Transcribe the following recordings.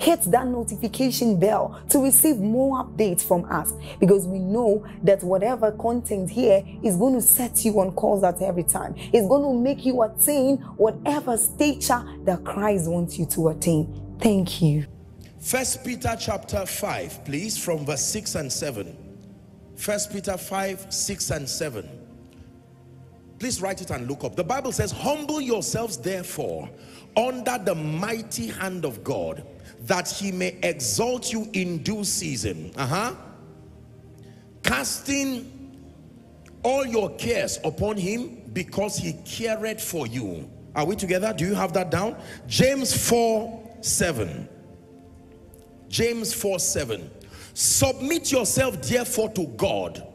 hit that notification bell to receive more updates from us because we know that whatever content here is going to set you on course at every time. It's going to make you attain whatever stature that Christ wants you to attain. Thank you. First Peter chapter 5, please, from verse 6 and 7. First Peter 5, 6 and 7. Please write it and look up. The Bible says, Humble yourselves therefore under the mighty hand of God that he may exalt you in due season. Uh-huh. Casting all your cares upon him because he cared for you. Are we together? Do you have that down? James 4, 7. James 4, 7. Submit yourself therefore to God.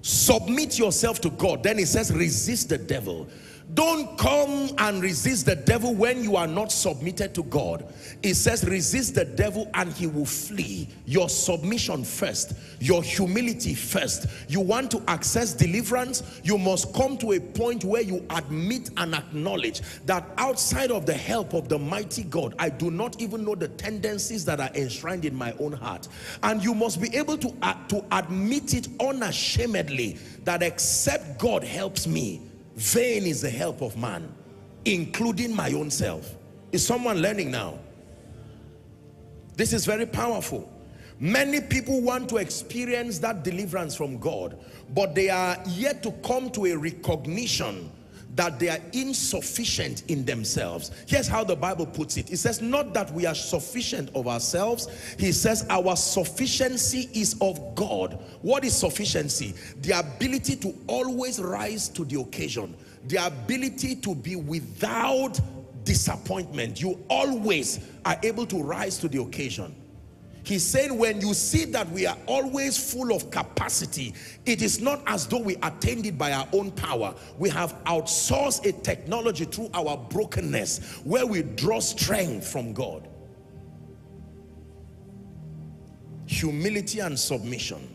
Submit yourself to God. Then he says, resist the devil don't come and resist the devil when you are not submitted to God. It says resist the devil and he will flee. Your submission first, your humility first. You want to access deliverance, you must come to a point where you admit and acknowledge that outside of the help of the mighty God, I do not even know the tendencies that are enshrined in my own heart. And you must be able to, uh, to admit it unashamedly that except God helps me, Vain is the help of man, including my own self. Is someone learning now? This is very powerful. Many people want to experience that deliverance from God, but they are yet to come to a recognition that they are insufficient in themselves. Here's how the Bible puts it. It says, not that we are sufficient of ourselves. He says, our sufficiency is of God. What is sufficiency? The ability to always rise to the occasion. The ability to be without disappointment. You always are able to rise to the occasion. He's saying when you see that we are always full of capacity, it is not as though we attained it by our own power. We have outsourced a technology through our brokenness where we draw strength from God. Humility and submission.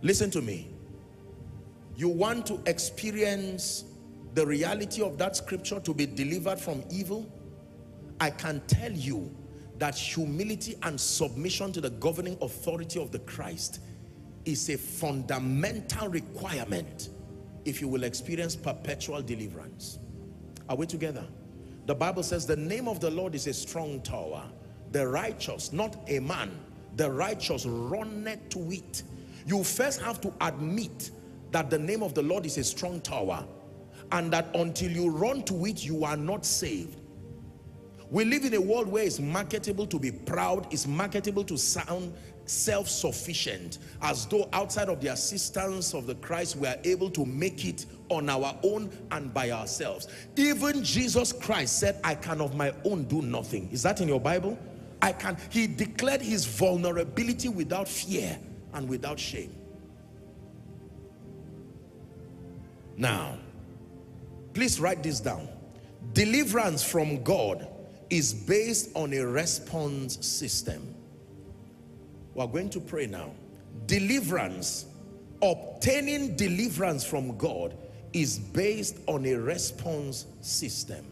Listen to me. You want to experience the reality of that scripture to be delivered from evil? I can tell you that humility and submission to the governing authority of the Christ is a fundamental requirement if you will experience perpetual deliverance. Are we together? The Bible says the name of the Lord is a strong tower. The righteous, not a man, the righteous runneth to it. You first have to admit that the name of the Lord is a strong tower and that until you run to it, you are not saved. We live in a world where it's marketable to be proud, it's marketable to sound self-sufficient, as though outside of the assistance of the Christ, we are able to make it on our own and by ourselves. Even Jesus Christ said, I can of my own do nothing. Is that in your Bible? I can. He declared his vulnerability without fear and without shame. Now, please write this down. Deliverance from God is based on a response system. We're going to pray now. Deliverance, obtaining deliverance from God is based on a response system.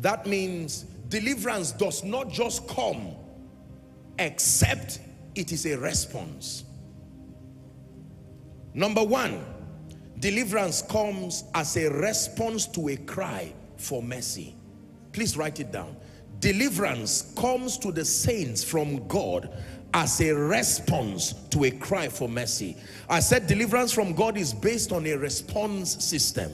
That means deliverance does not just come except it is a response. Number one, deliverance comes as a response to a cry for mercy. Please write it down. Deliverance comes to the saints from God as a response to a cry for mercy. I said deliverance from God is based on a response system.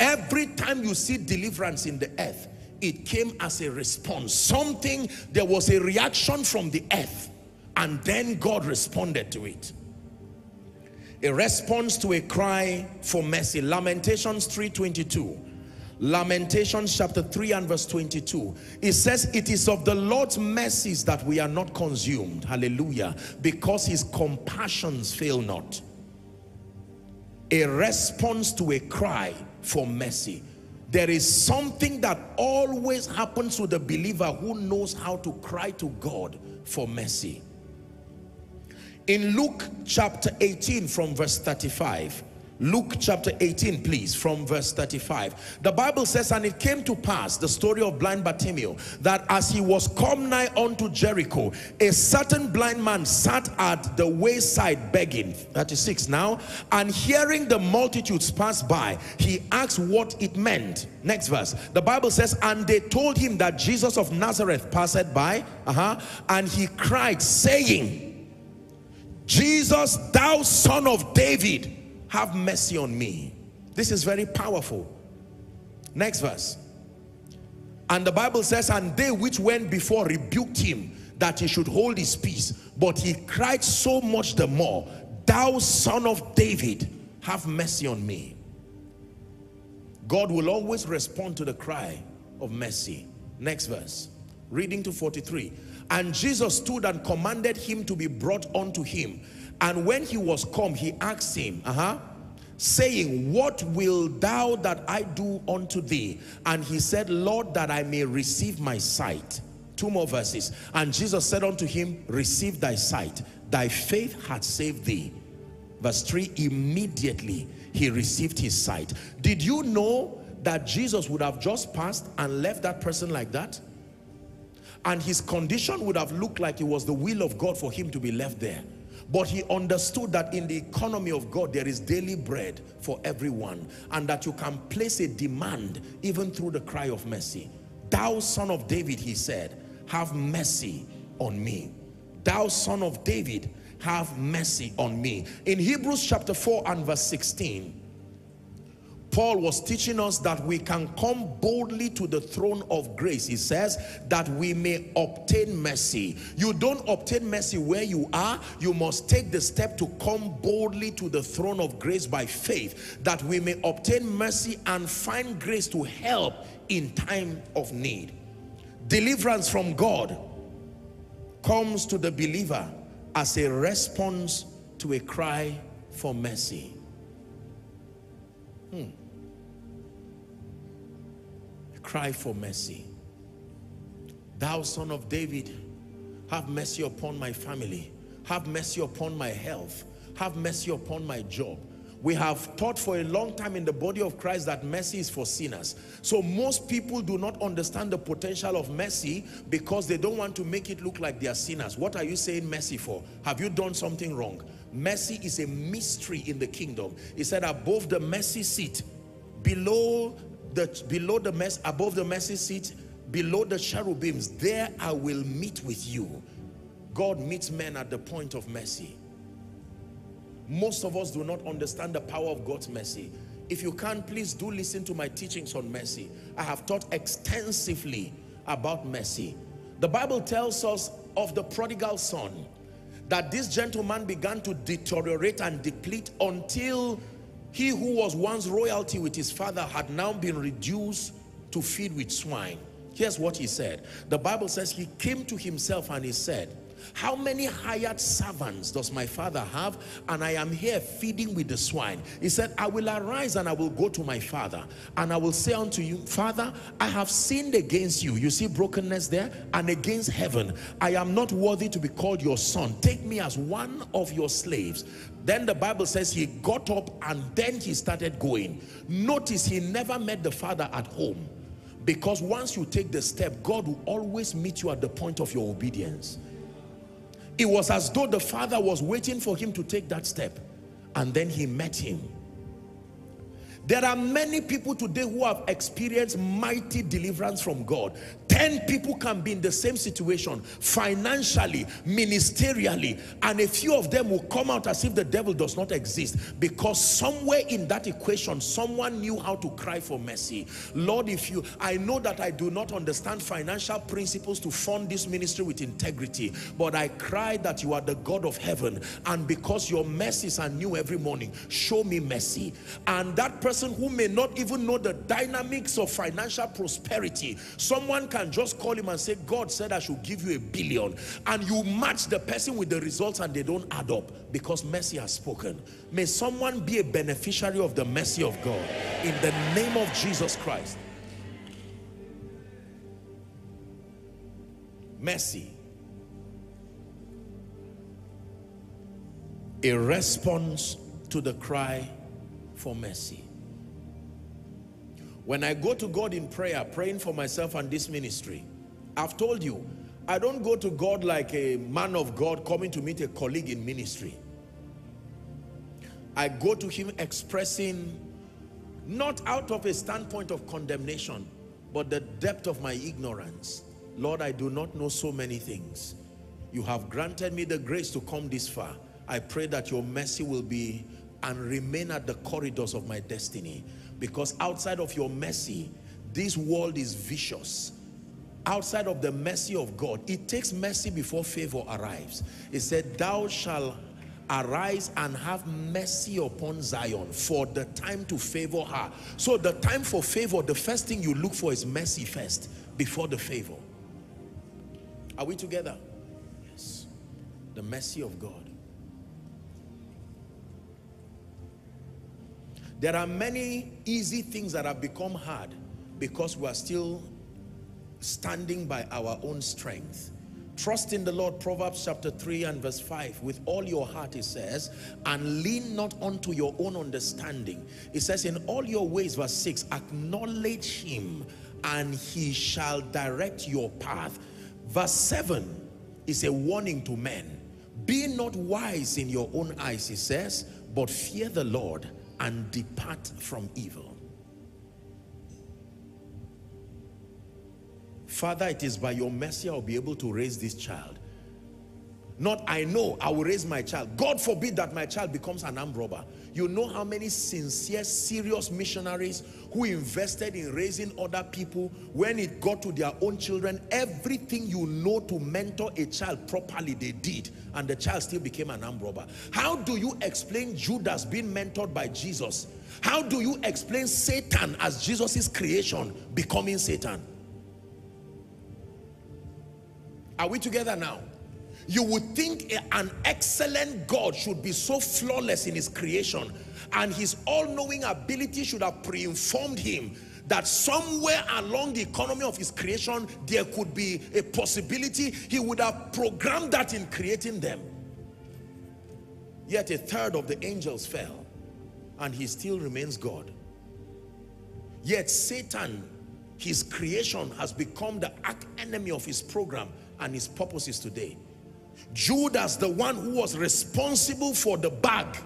Every time you see deliverance in the earth, it came as a response. Something, there was a reaction from the earth and then God responded to it. A response to a cry for mercy. Lamentations 3.22. Lamentations chapter 3 and verse 22. It says, it is of the Lord's mercies that we are not consumed. Hallelujah. Because his compassions fail not. A response to a cry for mercy. There is something that always happens to the believer who knows how to cry to God for mercy. In Luke chapter 18 from verse 35, Luke chapter 18, please, from verse 35. The Bible says, And it came to pass, the story of blind Bartimaeus, that as he was come nigh unto Jericho, a certain blind man sat at the wayside begging. 36 now. And hearing the multitudes pass by, he asked what it meant. Next verse. The Bible says, And they told him that Jesus of Nazareth passed by. Uh -huh, and he cried, saying, Jesus, thou son of David, have mercy on me. This is very powerful. Next verse. And the Bible says, and they which went before rebuked him that he should hold his peace. But he cried so much the more, thou son of David, have mercy on me. God will always respond to the cry of mercy. Next verse. Reading to 43. And Jesus stood and commanded him to be brought unto him. And when he was come, he asked him, uh -huh, saying, What will thou that I do unto thee? And he said, Lord, that I may receive my sight. Two more verses. And Jesus said unto him, Receive thy sight. Thy faith hath saved thee. Verse 3, immediately he received his sight. Did you know that Jesus would have just passed and left that person like that? And his condition would have looked like it was the will of God for him to be left there. But he understood that in the economy of God, there is daily bread for everyone. And that you can place a demand even through the cry of mercy. Thou son of David, he said, have mercy on me. Thou son of David, have mercy on me. In Hebrews chapter 4 and verse 16, Paul was teaching us that we can come boldly to the throne of grace. He says that we may obtain mercy. You don't obtain mercy where you are. You must take the step to come boldly to the throne of grace by faith that we may obtain mercy and find grace to help in time of need. Deliverance from God comes to the believer as a response to a cry for mercy. Hmm cry for mercy. Thou son of David, have mercy upon my family. Have mercy upon my health. Have mercy upon my job. We have taught for a long time in the body of Christ that mercy is for sinners. So most people do not understand the potential of mercy because they don't want to make it look like they are sinners. What are you saying mercy for? Have you done something wrong? Mercy is a mystery in the kingdom. He said above the mercy seat, below the below the mess above the mercy seat below the cherubims there i will meet with you. God meets men at the point of mercy. Most of us do not understand the power of god's mercy. If you can please do listen to my teachings on mercy. I have taught extensively about mercy. The bible tells us of the prodigal son that this gentleman began to deteriorate and deplete until he who was once royalty with his father had now been reduced to feed with swine. Here's what he said. The Bible says he came to himself and he said, how many hired servants does my father have? And I am here feeding with the swine. He said, I will arise and I will go to my father. And I will say unto you, Father, I have sinned against you. You see brokenness there? And against heaven. I am not worthy to be called your son. Take me as one of your slaves. Then the Bible says he got up and then he started going. Notice he never met the father at home. Because once you take the step, God will always meet you at the point of your obedience. It was as though the father was waiting for him to take that step. And then he met him. There are many people today who have experienced mighty deliverance from God. 10 people can be in the same situation financially, ministerially, and a few of them will come out as if the devil does not exist because somewhere in that equation, someone knew how to cry for mercy. Lord, if you, I know that I do not understand financial principles to fund this ministry with integrity, but I cry that you are the God of heaven, and because your mercies are new every morning, show me mercy. And that person who may not even know the dynamics of financial prosperity, someone can can just call him and say, God said I should give you a billion. And you match the person with the results and they don't add up because mercy has spoken. May someone be a beneficiary of the mercy of God in the name of Jesus Christ. Mercy. A response to the cry for mercy. When I go to God in prayer, praying for myself and this ministry, I've told you, I don't go to God like a man of God coming to meet a colleague in ministry. I go to him expressing, not out of a standpoint of condemnation, but the depth of my ignorance. Lord, I do not know so many things. You have granted me the grace to come this far. I pray that your mercy will be and remain at the corridors of my destiny because outside of your mercy, this world is vicious. Outside of the mercy of God, it takes mercy before favor arrives. It said, thou shalt arise and have mercy upon Zion for the time to favor her. So the time for favor, the first thing you look for is mercy first before the favor. Are we together? Yes. The mercy of God. There are many easy things that have become hard because we are still standing by our own strength. Trust in the Lord, Proverbs chapter 3 and verse 5. With all your heart, it says, and lean not unto your own understanding. It says, in all your ways, verse 6, acknowledge him and he shall direct your path. Verse 7 is a warning to men. Be not wise in your own eyes, he says, but fear the Lord and depart from evil. Father, it is by your mercy I'll be able to raise this child. Not I know I will raise my child. God forbid that my child becomes an armed robber. You know how many sincere, serious missionaries who invested in raising other people, when it got to their own children, everything you know to mentor a child properly, they did. And the child still became an armed robber. How do you explain Judas being mentored by Jesus? How do you explain Satan as Jesus's creation becoming Satan? Are we together now? You would think an excellent God should be so flawless in his creation and his all-knowing ability should have pre-informed him that somewhere along the economy of his creation there could be a possibility he would have programmed that in creating them. Yet a third of the angels fell and he still remains God. Yet Satan his creation has become the arch enemy of his program and his purposes today Judas, the one who was responsible for the bag,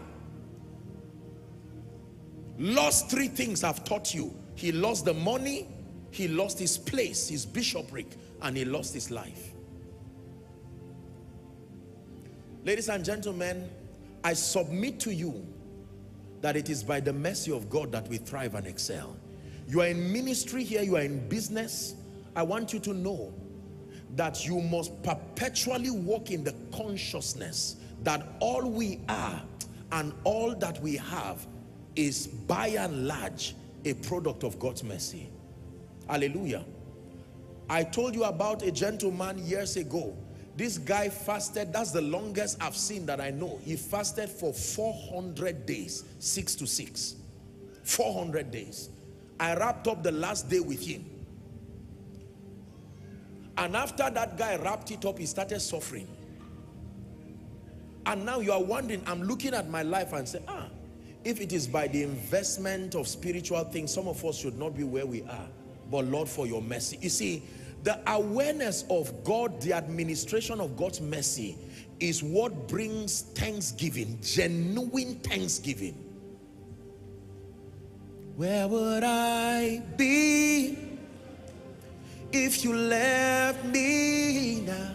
lost three things I've taught you. He lost the money, he lost his place, his bishopric, and he lost his life. Ladies and gentlemen, I submit to you that it is by the mercy of God that we thrive and excel. You are in ministry here, you are in business. I want you to know that you must perpetually walk in the consciousness that all we are and all that we have is by and large a product of God's mercy. Hallelujah. I told you about a gentleman years ago. This guy fasted, that's the longest I've seen that I know. He fasted for 400 days, six to six. 400 days. I wrapped up the last day with him. And after that guy wrapped it up, he started suffering. And now you are wondering, I'm looking at my life and say, ah, if it is by the investment of spiritual things, some of us should not be where we are. But Lord, for your mercy. You see, the awareness of God, the administration of God's mercy is what brings thanksgiving, genuine thanksgiving. Where would I be If you left me now,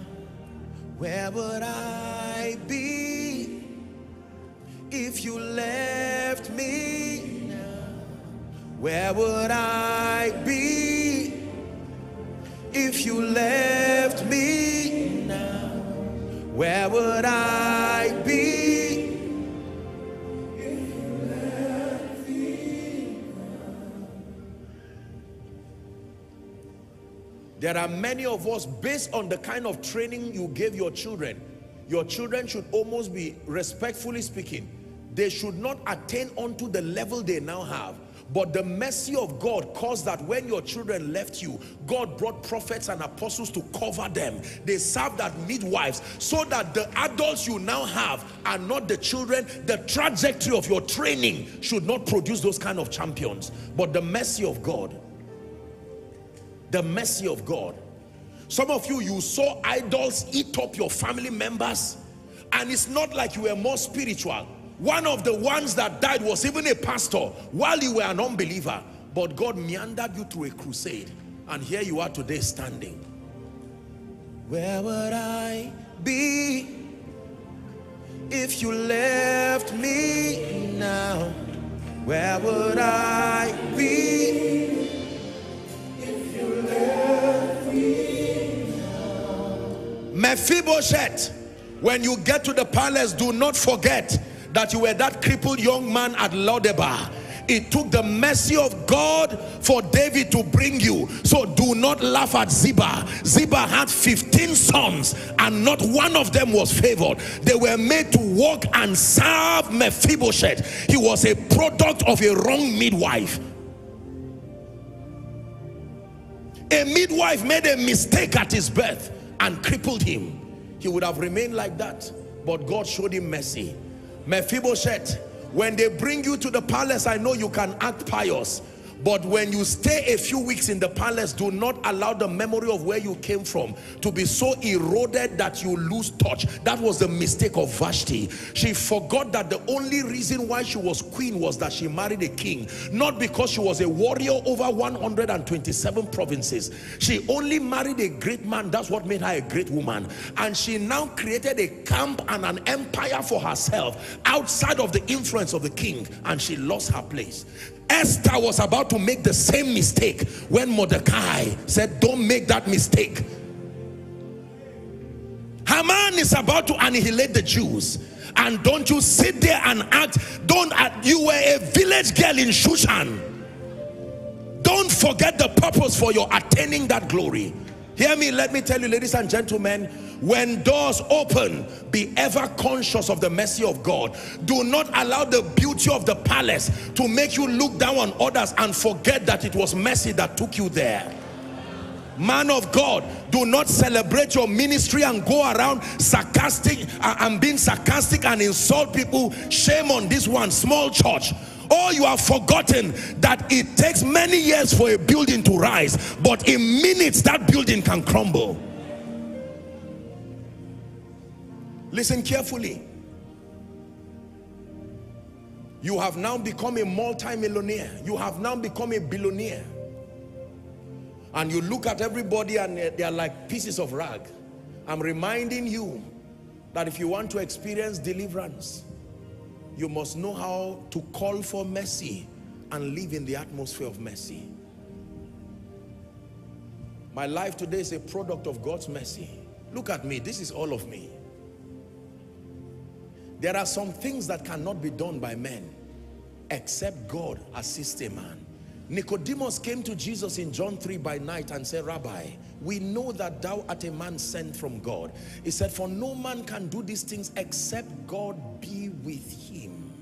where would I be? If you left me now, where would I be? If you left me now, where would I There are many of us, based on the kind of training you gave your children, your children should almost be, respectfully speaking, they should not attain unto the level they now have. But the mercy of God caused that when your children left you, God brought prophets and apostles to cover them. They served as midwives so that the adults you now have are not the children. The trajectory of your training should not produce those kind of champions. But the mercy of God the mercy of God. Some of you, you saw idols eat up your family members and it's not like you were more spiritual. One of the ones that died was even a pastor while you were an unbeliever. But God meandered you through a crusade and here you are today standing. Where would I be if you left me now? Where would I be? Mephibosheth, when you get to the palace, do not forget that you were that crippled young man at Lodebar. It took the mercy of God for David to bring you. So do not laugh at Ziba. Ziba had 15 sons and not one of them was favored. They were made to walk and serve Mephibosheth. He was a product of a wrong midwife. A midwife made a mistake at his birth and crippled him. He would have remained like that. But God showed him mercy. Mephibosheth, when they bring you to the palace, I know you can act pious. But when you stay a few weeks in the palace, do not allow the memory of where you came from to be so eroded that you lose touch. That was the mistake of Vashti. She forgot that the only reason why she was queen was that she married a king. Not because she was a warrior over 127 provinces. She only married a great man. That's what made her a great woman. And she now created a camp and an empire for herself outside of the influence of the king. And she lost her place. Esther was about to make the same mistake when Mordecai said, don't make that mistake. Haman is about to annihilate the Jews. And don't you sit there and act, don't, act, you were a village girl in Shushan. Don't forget the purpose for your attaining that glory. Hear me, let me tell you, ladies and gentlemen, when doors open, be ever conscious of the mercy of God. Do not allow the beauty of the palace to make you look down on others and forget that it was mercy that took you there. Man of God, do not celebrate your ministry and go around sarcastic uh, and being sarcastic and insult people. Shame on this one, small church. Oh, you have forgotten that it takes many years for a building to rise, but in minutes that building can crumble. Listen carefully. You have now become a multi-millionaire. You have now become a billionaire. And you look at everybody and they're like pieces of rag. I'm reminding you that if you want to experience deliverance, you must know how to call for mercy and live in the atmosphere of mercy. My life today is a product of God's mercy. Look at me. This is all of me. There are some things that cannot be done by men except God assist a man. Nicodemus came to Jesus in John 3 by night and said, Rabbi, we know that thou art a man sent from God. He said, for no man can do these things except God be with him.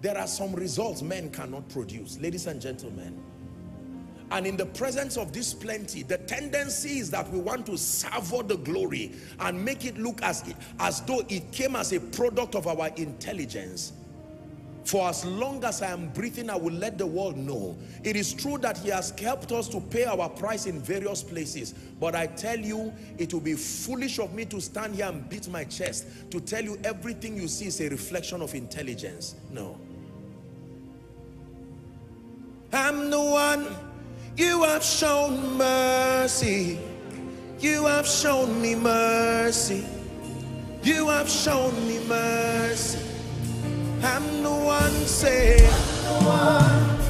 There are some results men cannot produce. Ladies and gentlemen, and in the presence of this plenty, the tendency is that we want to savor the glory and make it look as, as though it came as a product of our intelligence. For as long as I am breathing, I will let the world know. It is true that he has helped us to pay our price in various places. But I tell you, it will be foolish of me to stand here and beat my chest to tell you everything you see is a reflection of intelligence. No. I'm the one You have shown mercy. You have shown me mercy. You have shown me mercy. I'm the one saying,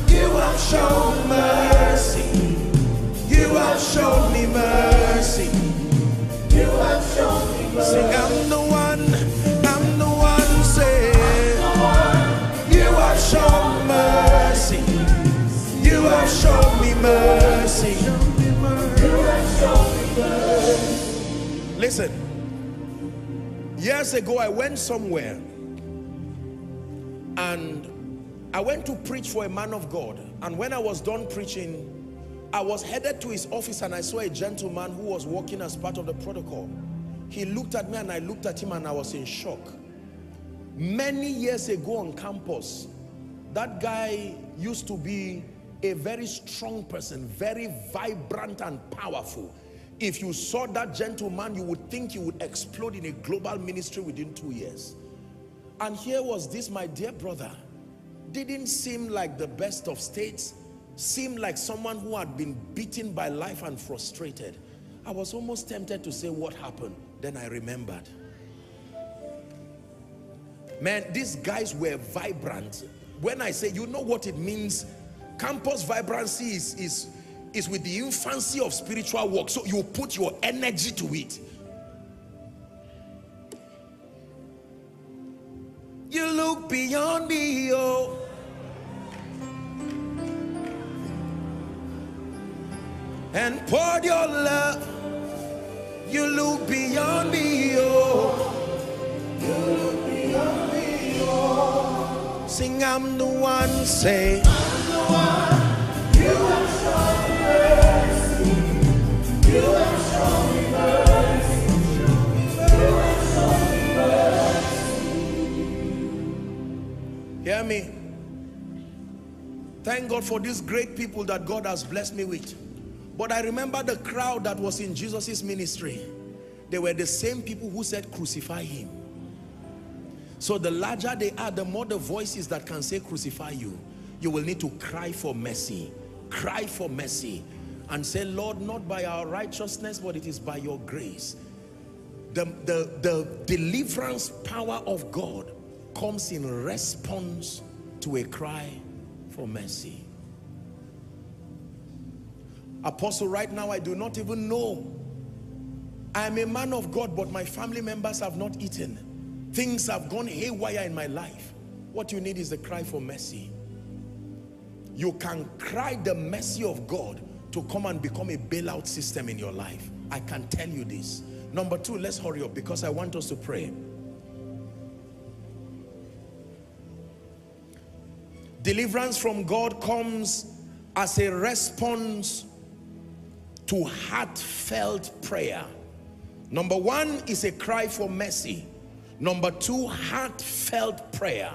You have shown mercy. You have shown me mercy. You have shown me mercy. Sing, I'm the one. I'm the one saying, You have shown mercy. Have shown me mercy. Listen, years ago I went somewhere and I went to preach for a man of God. And when I was done preaching, I was headed to his office and I saw a gentleman who was walking as part of the protocol. He looked at me and I looked at him and I was in shock. Many years ago on campus, that guy used to be a very strong person, very vibrant and powerful. If you saw that gentleman, you would think he would explode in a global ministry within two years. And here was this, my dear brother, didn't seem like the best of states, seemed like someone who had been beaten by life and frustrated. I was almost tempted to say what happened. Then I remembered. Man, these guys were vibrant. When I say, you know what it means? Campus vibrancy is, is, is with the infancy of spiritual work. So you put your energy to it. You look beyond me, oh. And pour your love. You look beyond me, oh. You look beyond me, oh. Sing, I'm the one, say. Hear me. Thank God for these great people that God has blessed me with. But I remember the crowd that was in Jesus's ministry. They were the same people who said, crucify him. So the larger they are, the more the voices that can say, crucify you. You will need to cry for mercy. Cry for mercy. And say, Lord, not by our righteousness, but it is by your grace. The, the, the deliverance power of God comes in response to a cry for mercy. Apostle, right now I do not even know. I am a man of God, but my family members have not eaten. Things have gone haywire in my life. What you need is the cry for mercy. You can cry the mercy of God to come and become a bailout system in your life. I can tell you this. Number two, let's hurry up because I want us to pray. Deliverance from God comes as a response to heartfelt prayer. Number one is a cry for mercy. Number two, heartfelt prayer.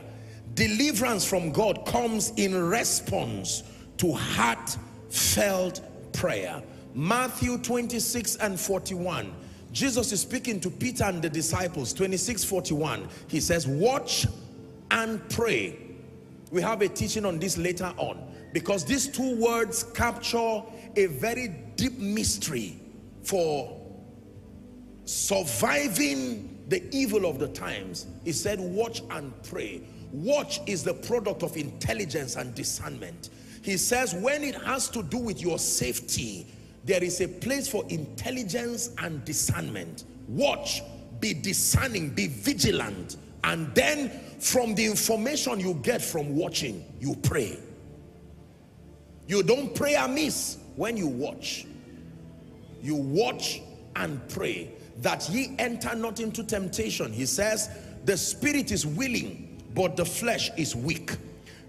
Deliverance from God comes in response to heartfelt prayer. Matthew 26 and 41. Jesus is speaking to Peter and the disciples. 26, 41. He says, watch and pray. We have a teaching on this later on. Because these two words capture a very deep mystery for surviving the evil of the times. He said, watch and pray. Watch is the product of intelligence and discernment. He says, when it has to do with your safety, there is a place for intelligence and discernment. Watch, be discerning, be vigilant. And then from the information you get from watching, you pray. You don't pray amiss when you watch. You watch and pray that ye enter not into temptation. He says, the spirit is willing, but the flesh is weak.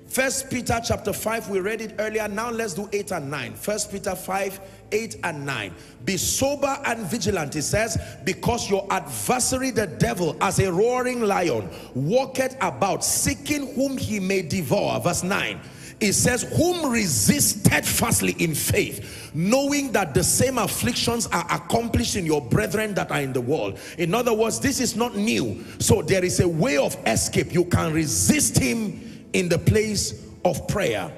First Peter chapter 5, we read it earlier. Now let's do 8 and 9. First Peter 5, 8 and 9. Be sober and vigilant, he says, because your adversary, the devil, as a roaring lion, walketh about, seeking whom he may devour. Verse 9 it says whom resist steadfastly in faith knowing that the same afflictions are accomplished in your brethren that are in the world in other words this is not new so there is a way of escape you can resist him in the place of prayer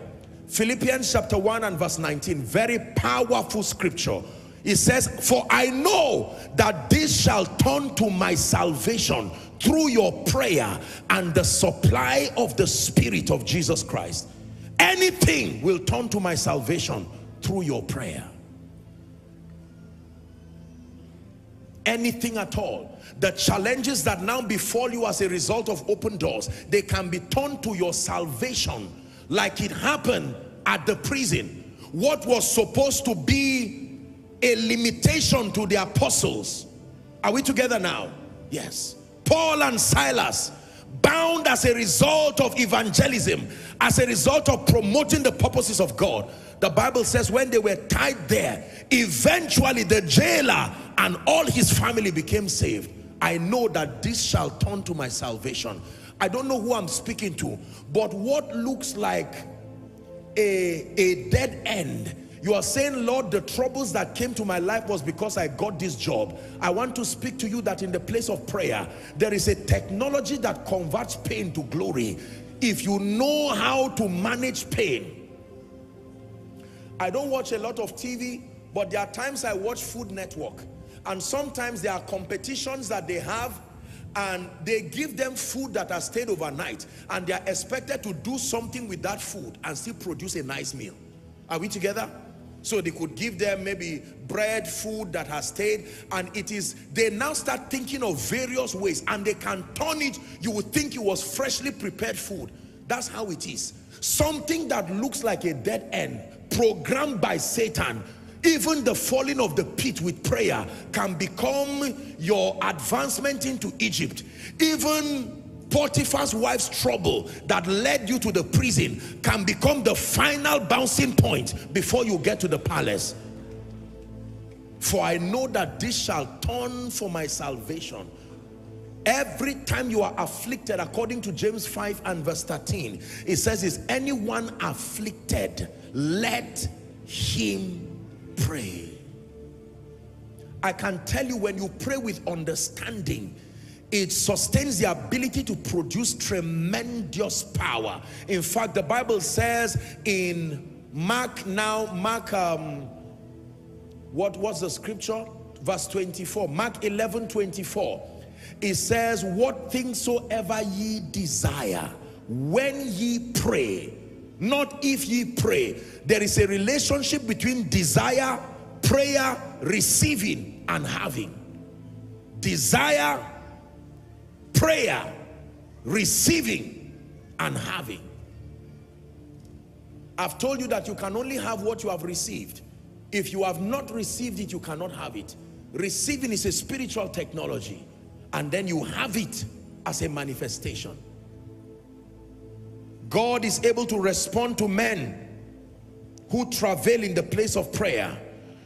Philippians chapter 1 and verse 19, very powerful scripture. It says, For I know that this shall turn to my salvation through your prayer and the supply of the Spirit of Jesus Christ. Anything will turn to my salvation through your prayer. Anything at all. The challenges that now befall you as a result of open doors, they can be turned to your salvation like it happened at the prison. What was supposed to be a limitation to the apostles. Are we together now? Yes. Paul and Silas bound as a result of evangelism, as a result of promoting the purposes of God. The Bible says when they were tied there, eventually the jailer and all his family became saved. I know that this shall turn to my salvation. I don't know who I'm speaking to, but what looks like a, a dead end you are saying, Lord, the troubles that came to my life was because I got this job. I want to speak to you that in the place of prayer, there is a technology that converts pain to glory. If you know how to manage pain. I don't watch a lot of TV, but there are times I watch Food Network. And sometimes there are competitions that they have and they give them food that has stayed overnight and they are expected to do something with that food and still produce a nice meal. Are we together? So they could give them maybe bread, food that has stayed. And it is, they now start thinking of various ways and they can turn it. You would think it was freshly prepared food. That's how it is. Something that looks like a dead end, programmed by Satan. Even the falling of the pit with prayer can become your advancement into Egypt. Even Potiphar's wife's trouble that led you to the prison can become the final bouncing point before you get to the palace. For I know that this shall turn for my salvation. Every time you are afflicted, according to James 5 and verse 13, it says, Is anyone afflicted? Let him pray. I can tell you when you pray with understanding, it sustains the ability to produce tremendous power. In fact, the Bible says in Mark now, Mark, um, what was the scripture? Verse 24, Mark 11, 24. It says, what things soever ye desire, when ye pray, not if ye pray. There is a relationship between desire, prayer, receiving, and having. Desire, prayer, receiving, and having. I've told you that you can only have what you have received. If you have not received it, you cannot have it. Receiving is a spiritual technology. And then you have it as a manifestation. God is able to respond to men who travail in the place of prayer.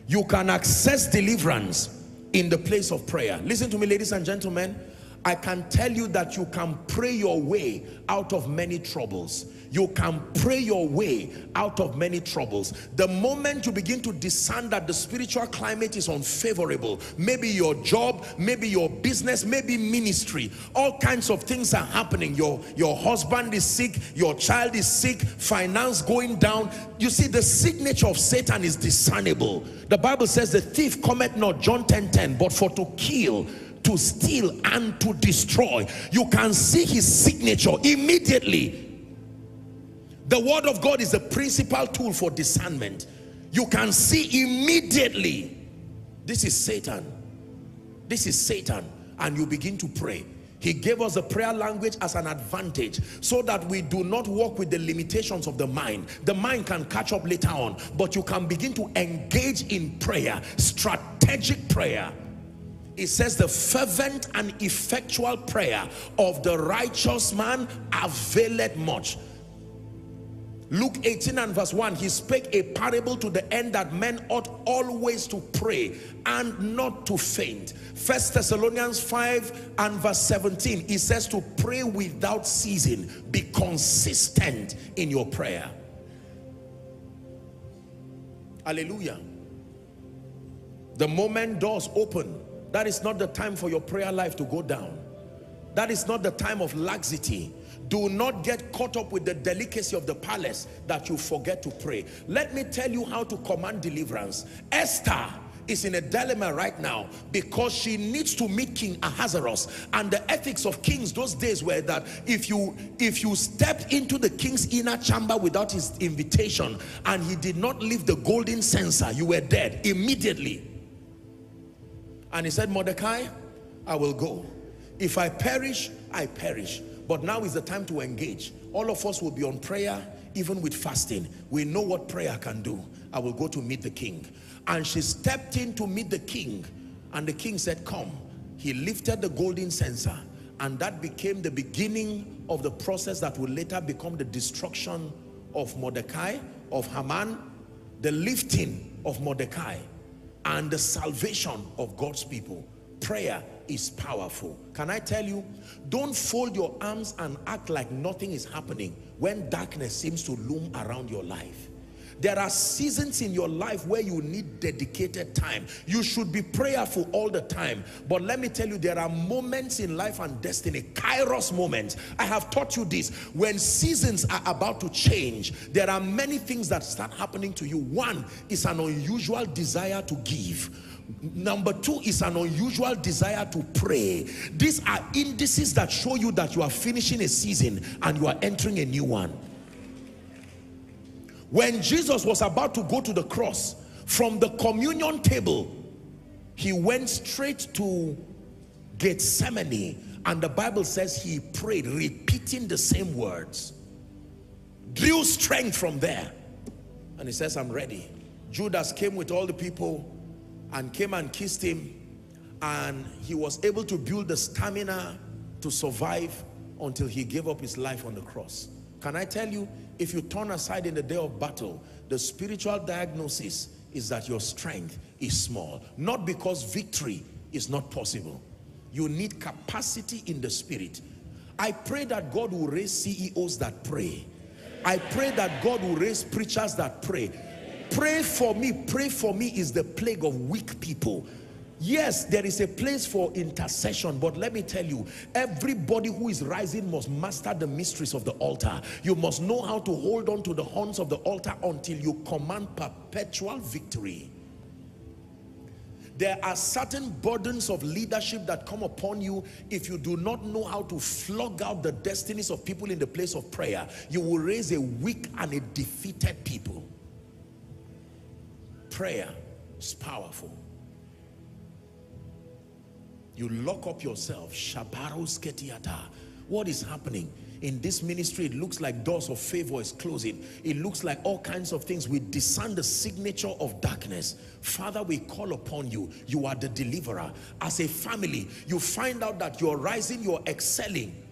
You can access deliverance in the place of prayer. Listen to me, ladies and gentlemen. I can tell you that you can pray your way out of many troubles. You can pray your way out of many troubles. The moment you begin to discern that the spiritual climate is unfavorable, maybe your job, maybe your business, maybe ministry, all kinds of things are happening. Your, your husband is sick, your child is sick, finance going down. You see, the signature of Satan is discernible. The Bible says the thief cometh not, John 10, 10, but for to kill, to steal and to destroy. You can see his signature immediately. The word of God is the principal tool for discernment. You can see immediately. This is Satan. This is Satan. And you begin to pray. He gave us the prayer language as an advantage so that we do not work with the limitations of the mind. The mind can catch up later on, but you can begin to engage in prayer, strategic prayer it says the fervent and effectual prayer of the righteous man availeth much. Luke 18 and verse 1, he spake a parable to the end that men ought always to pray and not to faint. First Thessalonians 5 and verse 17, he says to pray without ceasing. Be consistent in your prayer. Hallelujah. The moment doors open, that is not the time for your prayer life to go down. That is not the time of laxity. Do not get caught up with the delicacy of the palace that you forget to pray. Let me tell you how to command deliverance. Esther is in a dilemma right now because she needs to meet King Ahasuerus and the ethics of kings those days were that if you if you stepped into the king's inner chamber without his invitation and he did not leave the golden censer you were dead immediately and he said Mordecai I will go. If I perish I perish. But now is the time to engage. All of us will be on prayer even with fasting. We know what prayer can do. I will go to meet the king. And she stepped in to meet the king. And the king said come. He lifted the golden censer. And that became the beginning of the process that will later become the destruction of Mordecai of Haman the lifting of Mordecai and the salvation of God's people. Prayer is powerful. Can I tell you don't fold your arms and act like nothing is happening when darkness seems to loom around your life there are seasons in your life where you need dedicated time. You should be prayerful all the time. But let me tell you, there are moments in life and destiny, kairos moments. I have taught you this. When seasons are about to change, there are many things that start happening to you. One is an unusual desire to give. Number two is an unusual desire to pray. These are indices that show you that you are finishing a season and you are entering a new one. When Jesus was about to go to the cross, from the communion table, he went straight to Gethsemane and the Bible says he prayed, repeating the same words. Drew strength from there. And he says, I'm ready. Judas came with all the people and came and kissed him. And he was able to build the stamina to survive until he gave up his life on the cross. Can I tell you, if you turn aside in the day of battle, the spiritual diagnosis is that your strength is small. Not because victory is not possible. You need capacity in the spirit. I pray that God will raise CEOs that pray. I pray that God will raise preachers that pray. Pray for me, pray for me is the plague of weak people. Yes, there is a place for intercession, but let me tell you, everybody who is rising must master the mysteries of the altar. You must know how to hold on to the horns of the altar until you command perpetual victory. There are certain burdens of leadership that come upon you if you do not know how to flog out the destinies of people in the place of prayer. You will raise a weak and a defeated people. Prayer is powerful. You lock up yourself. What is happening? In this ministry, it looks like doors of favor is closing. It looks like all kinds of things. We discern the signature of darkness. Father, we call upon you. You are the deliverer. As a family, you find out that you're rising, you're excelling.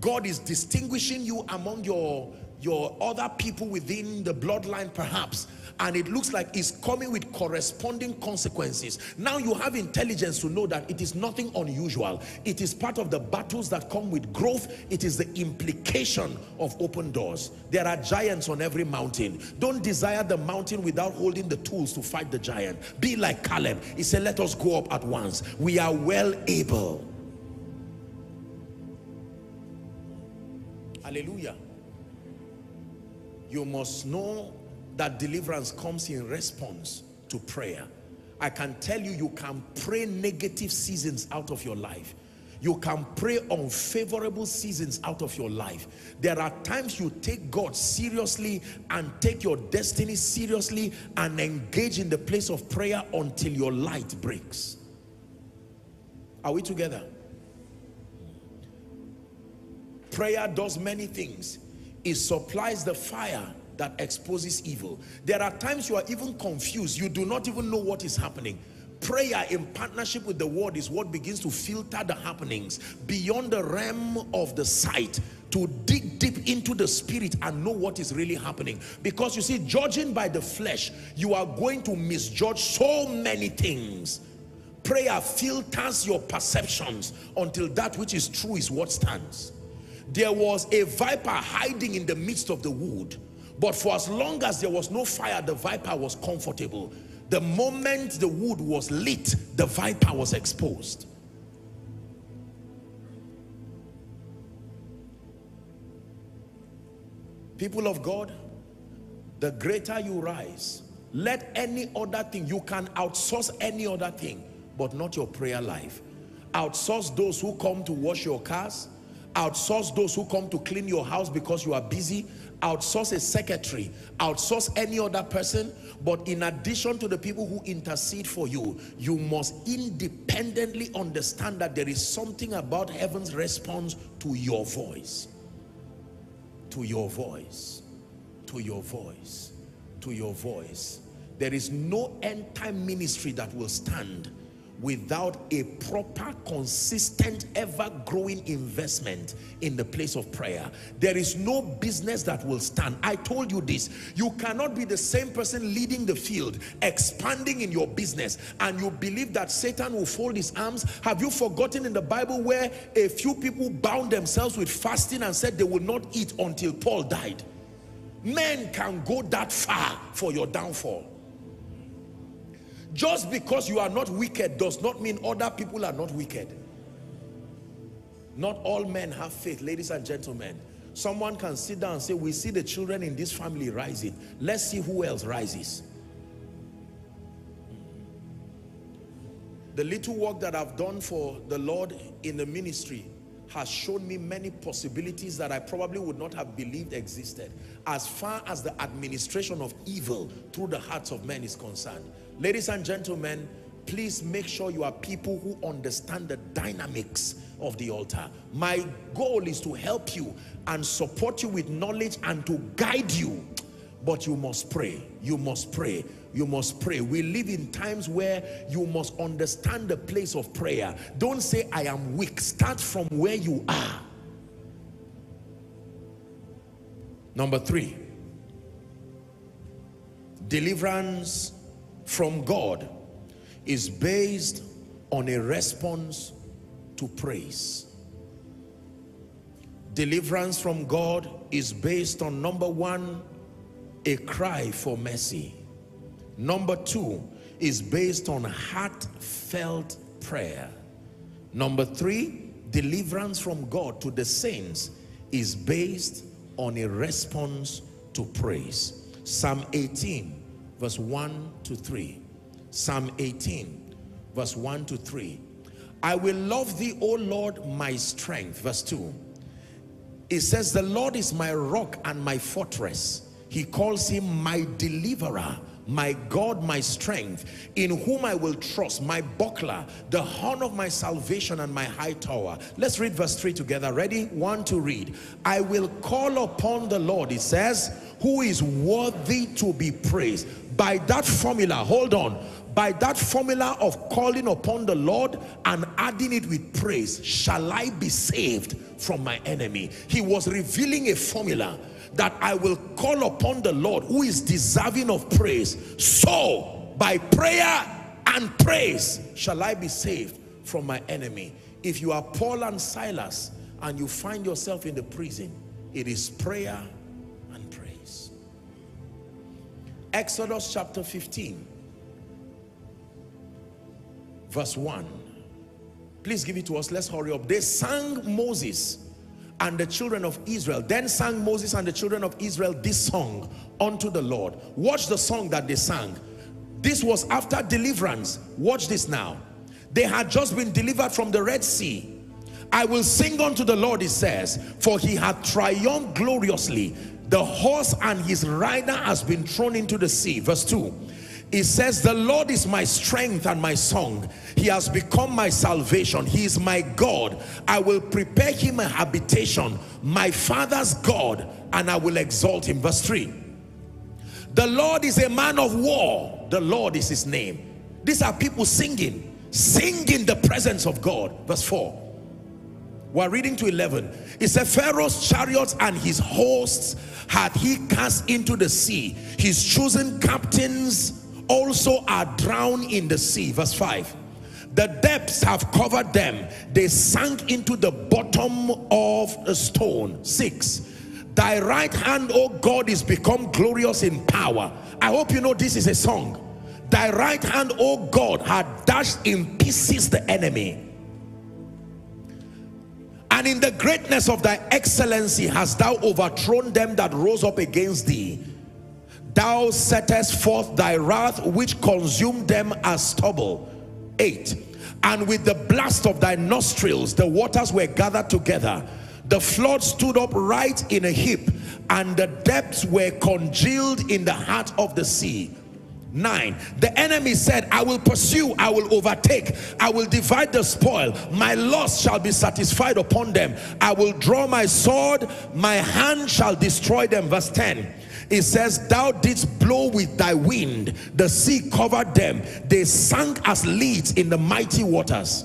God is distinguishing you among your, your other people within the bloodline perhaps and it looks like it's coming with corresponding consequences. Now you have intelligence to know that it is nothing unusual. It is part of the battles that come with growth. It is the implication of open doors. There are giants on every mountain. Don't desire the mountain without holding the tools to fight the giant. Be like Caleb. He said, let us go up at once. We are well able. Hallelujah. You must know that deliverance comes in response to prayer. I can tell you, you can pray negative seasons out of your life. You can pray unfavorable seasons out of your life. There are times you take God seriously and take your destiny seriously and engage in the place of prayer until your light breaks. Are we together? Prayer does many things. It supplies the fire that exposes evil. There are times you are even confused. You do not even know what is happening. Prayer in partnership with the word is what begins to filter the happenings beyond the realm of the sight to dig deep into the spirit and know what is really happening. Because you see, judging by the flesh, you are going to misjudge so many things. Prayer filters your perceptions until that which is true is what stands there was a viper hiding in the midst of the wood. But for as long as there was no fire, the viper was comfortable. The moment the wood was lit, the viper was exposed. People of God, the greater you rise, let any other thing, you can outsource any other thing, but not your prayer life. Outsource those who come to wash your cars, outsource those who come to clean your house because you are busy, outsource a secretary, outsource any other person, but in addition to the people who intercede for you, you must independently understand that there is something about heaven's response to your voice. To your voice. To your voice. To your voice. There is no end time ministry that will stand without a proper, consistent, ever-growing investment in the place of prayer. There is no business that will stand. I told you this. You cannot be the same person leading the field, expanding in your business, and you believe that Satan will fold his arms. Have you forgotten in the Bible where a few people bound themselves with fasting and said they will not eat until Paul died? Men can go that far for your downfall. Just because you are not wicked does not mean other people are not wicked. Not all men have faith, ladies and gentlemen. Someone can sit down and say, we see the children in this family rising. Let's see who else rises. The little work that I've done for the Lord in the ministry has shown me many possibilities that I probably would not have believed existed as far as the administration of evil through the hearts of men is concerned. Ladies and gentlemen, please make sure you are people who understand the dynamics of the altar. My goal is to help you and support you with knowledge and to guide you. But you must pray. You must pray. You must pray. We live in times where you must understand the place of prayer. Don't say, I am weak. Start from where you are. Number three, deliverance from God is based on a response to praise. Deliverance from God is based on number one, a cry for mercy. Number two is based on heartfelt prayer. Number three, deliverance from God to the saints is based on a response to praise. Psalm 18 verse 1 to 3. Psalm 18, verse 1 to 3. I will love thee, O Lord, my strength. Verse 2. It says, the Lord is my rock and my fortress. He calls him my deliverer my God, my strength, in whom I will trust, my buckler, the horn of my salvation and my high tower. Let's read verse 3 together. Ready? One to read. I will call upon the Lord, it says, who is worthy to be praised. By that formula, hold on, by that formula of calling upon the Lord and adding it with praise, shall I be saved from my enemy. He was revealing a formula that I will call upon the Lord who is deserving of praise. So by prayer and praise shall I be saved from my enemy. If you are Paul and Silas and you find yourself in the prison, it is prayer Exodus chapter 15 verse 1. Please give it to us. Let's hurry up. They sang Moses and the children of Israel. Then sang Moses and the children of Israel this song unto the Lord. Watch the song that they sang. This was after deliverance. Watch this now. They had just been delivered from the Red Sea. I will sing unto the Lord, it says, for he hath triumphed gloriously. The horse and his rider has been thrown into the sea. Verse 2 it says the Lord is my strength and my song. He has become my salvation. He is my God. I will prepare him a habitation. My father's God and I will exalt him. Verse 3 the Lord is a man of war. The Lord is his name. These are people singing singing the presence of God. Verse 4 we're reading to 11 it said Pharaoh's chariots and his hosts had he cast into the sea his chosen captains also are drowned in the sea. Verse 5. The depths have covered them. They sank into the bottom of a stone. 6. Thy right hand, O God, is become glorious in power. I hope you know this is a song. Thy right hand, O God, had dashed in pieces the enemy And in the greatness of thy excellency hast thou overthrown them that rose up against thee. Thou settest forth thy wrath which consumed them as stubble. 8. And with the blast of thy nostrils the waters were gathered together. The flood stood up right in a heap and the depths were congealed in the heart of the sea. 9 the enemy said i will pursue i will overtake i will divide the spoil. My loss shall be satisfied upon them. I will draw my sword my hand shall destroy them. Verse 10 it says thou didst blow with thy wind. The sea covered them. They sank as leads in the mighty waters.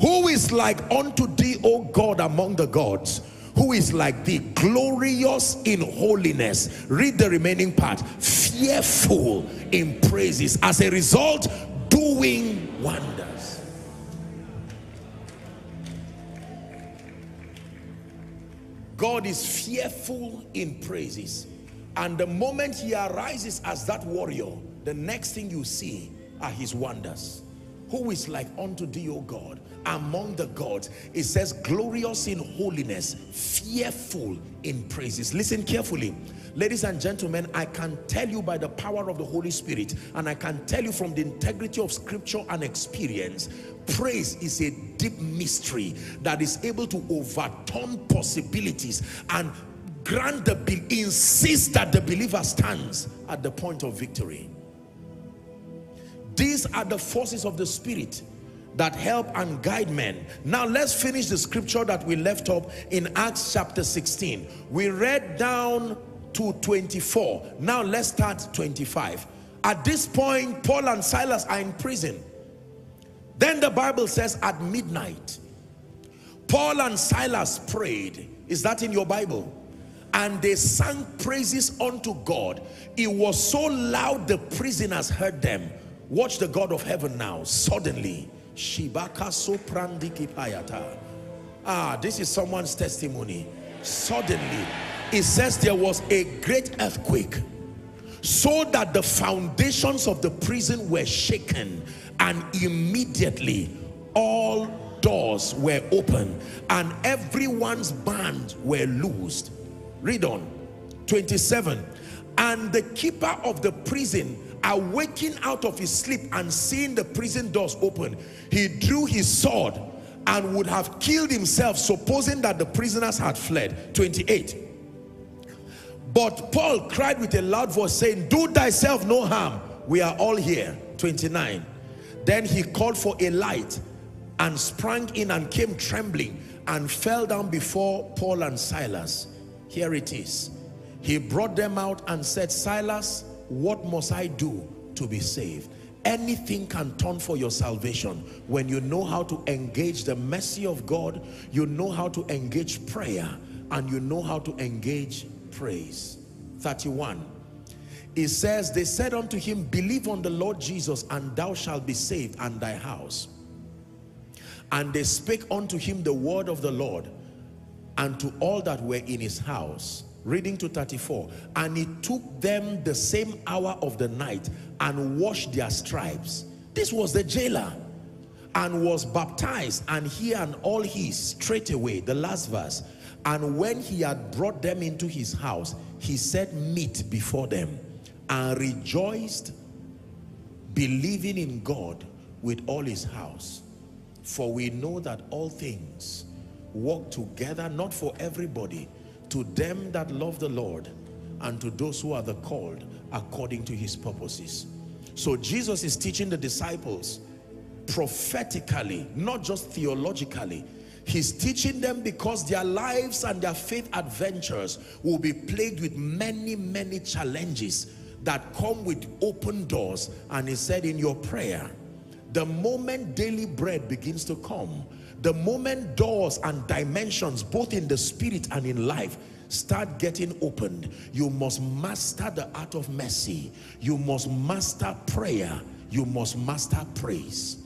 Who is like unto thee o god among the gods who is like thee, glorious in holiness. Read the remaining part. Fearful in praises. As a result, doing wonders. God is fearful in praises. And the moment he arises as that warrior, the next thing you see are his wonders. Who is like unto thee, O God? Among the gods. It says glorious in holiness, fearful in praises. Listen carefully. Ladies and gentlemen, I can tell you by the power of the Holy Spirit and I can tell you from the integrity of scripture and experience, praise is a deep mystery that is able to overturn possibilities and grant the, insist that the believer stands at the point of victory. These are the forces of the spirit that help and guide men. Now let's finish the scripture that we left up in Acts chapter 16. We read down to 24. Now let's start 25. At this point, Paul and Silas are in prison. Then the Bible says at midnight, Paul and Silas prayed. Is that in your Bible? And they sang praises unto God. It was so loud the prisoners heard them. Watch the God of heaven now. Suddenly, Shibaka soprandiki payata. Ah, this is someone's testimony. Suddenly, it says there was a great earthquake so that the foundations of the prison were shaken and immediately all doors were open and everyone's bands were loosed. Read on. 27. And the keeper of the prison awaking out of his sleep and seeing the prison doors open, he drew his sword and would have killed himself, supposing that the prisoners had fled. 28. But Paul cried with a loud voice, saying, Do thyself no harm. We are all here. 29. Then he called for a light and sprang in and came trembling and fell down before Paul and Silas. Here it is. He brought them out and said, Silas, what must I do to be saved? Anything can turn for your salvation when you know how to engage the mercy of God, you know how to engage prayer, and you know how to engage praise. 31. It says, they said unto him, believe on the Lord Jesus and thou shalt be saved and thy house. And they spake unto him the word of the Lord and to all that were in his house. Reading to 34. And it took them the same hour of the night and washed their stripes. This was the jailer and was baptized and he and all his straightway, the last verse. And when he had brought them into his house, he set meat before them and rejoiced, believing in God with all his house. For we know that all things work together, not for everybody, to them that love the Lord and to those who are the called according to his purposes. So Jesus is teaching the disciples prophetically, not just theologically. He's teaching them because their lives and their faith adventures will be plagued with many, many challenges that come with open doors. And he said in your prayer, the moment daily bread begins to come, the moment doors and dimensions, both in the spirit and in life, start getting opened, you must master the art of mercy. You must master prayer. You must master praise.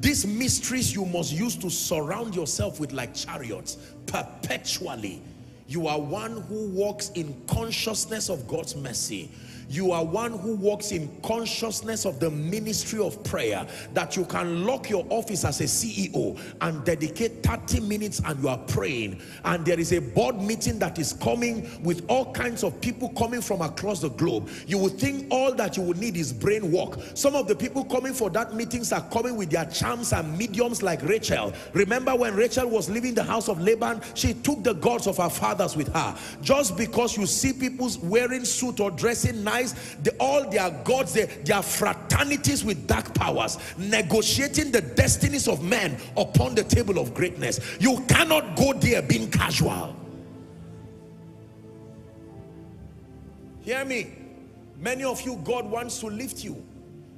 These mysteries you must use to surround yourself with like chariots perpetually. You are one who walks in consciousness of God's mercy. You are one who walks in consciousness of the ministry of prayer that you can lock your office as a CEO and dedicate 30 minutes and you are praying. And there is a board meeting that is coming with all kinds of people coming from across the globe. You would think all that you would need is brain work. Some of the people coming for that meetings are coming with their charms and mediums like Rachel. Remember when Rachel was leaving the house of Laban? She took the gods of her fathers with her. Just because you see people wearing suit or dressing nice the, all their gods they, their fraternities with dark powers negotiating the destinies of men upon the table of greatness. You cannot go there being casual. Hear me. Many of you God wants to lift you.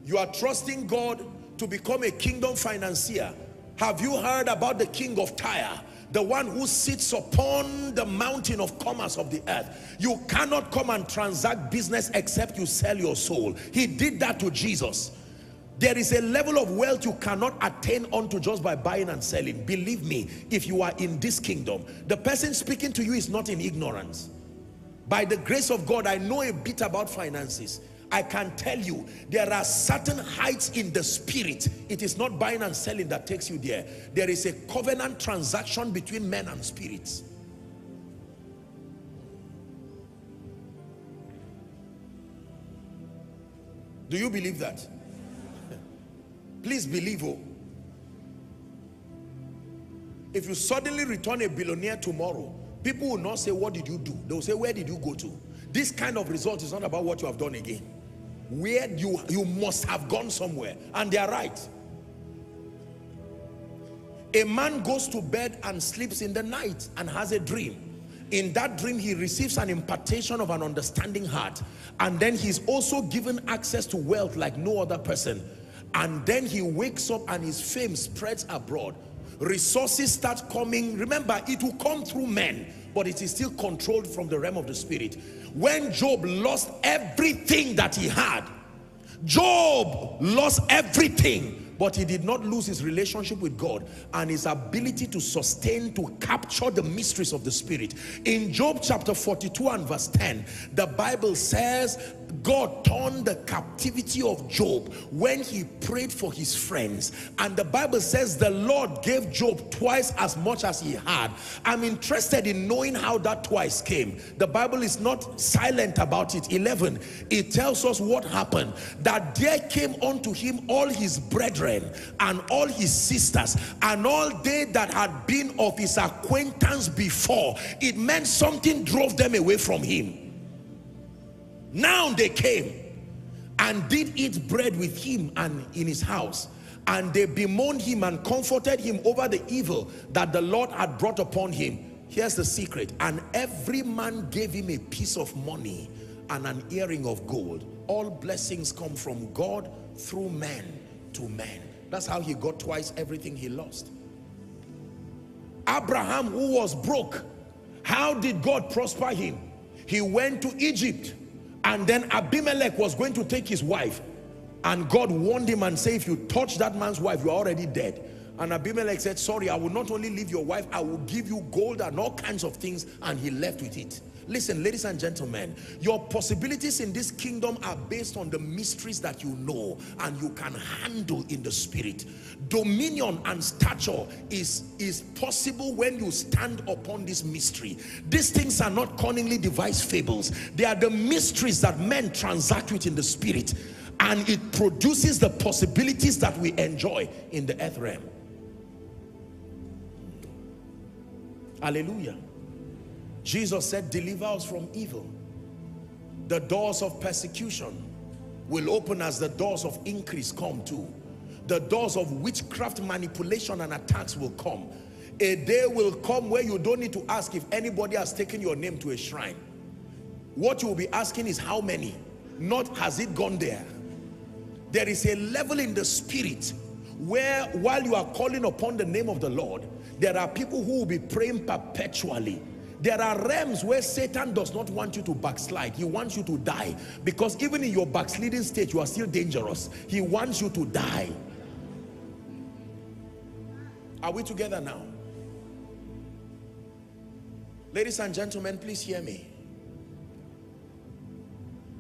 You are trusting God to become a kingdom financier. Have you heard about the king of Tyre the one who sits upon the mountain of commerce of the earth. You cannot come and transact business except you sell your soul. He did that to Jesus. There is a level of wealth you cannot attain unto just by buying and selling. Believe me, if you are in this kingdom, the person speaking to you is not in ignorance. By the grace of God, I know a bit about finances. I can tell you there are certain heights in the spirit. It is not buying and selling that takes you there. There is a covenant transaction between men and spirits. Do you believe that? Please believe. Oh. If you suddenly return a billionaire tomorrow, people will not say, what did you do? They will say, where did you go to? This kind of result is not about what you have done again where you you must have gone somewhere and they are right. A man goes to bed and sleeps in the night and has a dream. In that dream he receives an impartation of an understanding heart and then he's also given access to wealth like no other person. And then he wakes up and his fame spreads abroad. Resources start coming. Remember it will come through men but it is still controlled from the realm of the spirit when Job lost everything that he had Job lost everything but he did not lose his relationship with God and his ability to sustain, to capture the mysteries of the Spirit. In Job chapter 42 and verse 10, the Bible says, God turned the captivity of Job when he prayed for his friends. And the Bible says the Lord gave Job twice as much as he had. I'm interested in knowing how that twice came. The Bible is not silent about it. 11, it tells us what happened. That there came unto him all his brethren and all his sisters and all they that had been of his acquaintance before. It meant something drove them away from him. Now they came and did eat bread with him and in his house. And they bemoaned him and comforted him over the evil that the Lord had brought upon him. Here's the secret. And every man gave him a piece of money and an earring of gold. All blessings come from God through men to men. That's how he got twice everything he lost. Abraham, who was broke, how did God prosper him? He went to Egypt and then Abimelech was going to take his wife. And God warned him and said, if you touch that man's wife, you're already dead. And Abimelech said, sorry, I will not only leave your wife, I will give you gold and all kinds of things. And he left with it. Listen, ladies and gentlemen, your possibilities in this kingdom are based on the mysteries that you know and you can handle in the spirit. Dominion and stature is, is possible when you stand upon this mystery. These things are not cunningly devised fables. They are the mysteries that men transact with in the spirit and it produces the possibilities that we enjoy in the earth realm. Hallelujah. Jesus said, deliver us from evil. The doors of persecution will open as the doors of increase come too. The doors of witchcraft, manipulation, and attacks will come. A day will come where you don't need to ask if anybody has taken your name to a shrine. What you will be asking is how many, not has it gone there. There is a level in the spirit where while you are calling upon the name of the Lord, there are people who will be praying perpetually there are realms where Satan does not want you to backslide. He wants you to die. Because even in your backsliding state, you are still dangerous. He wants you to die. Are we together now? Ladies and gentlemen, please hear me.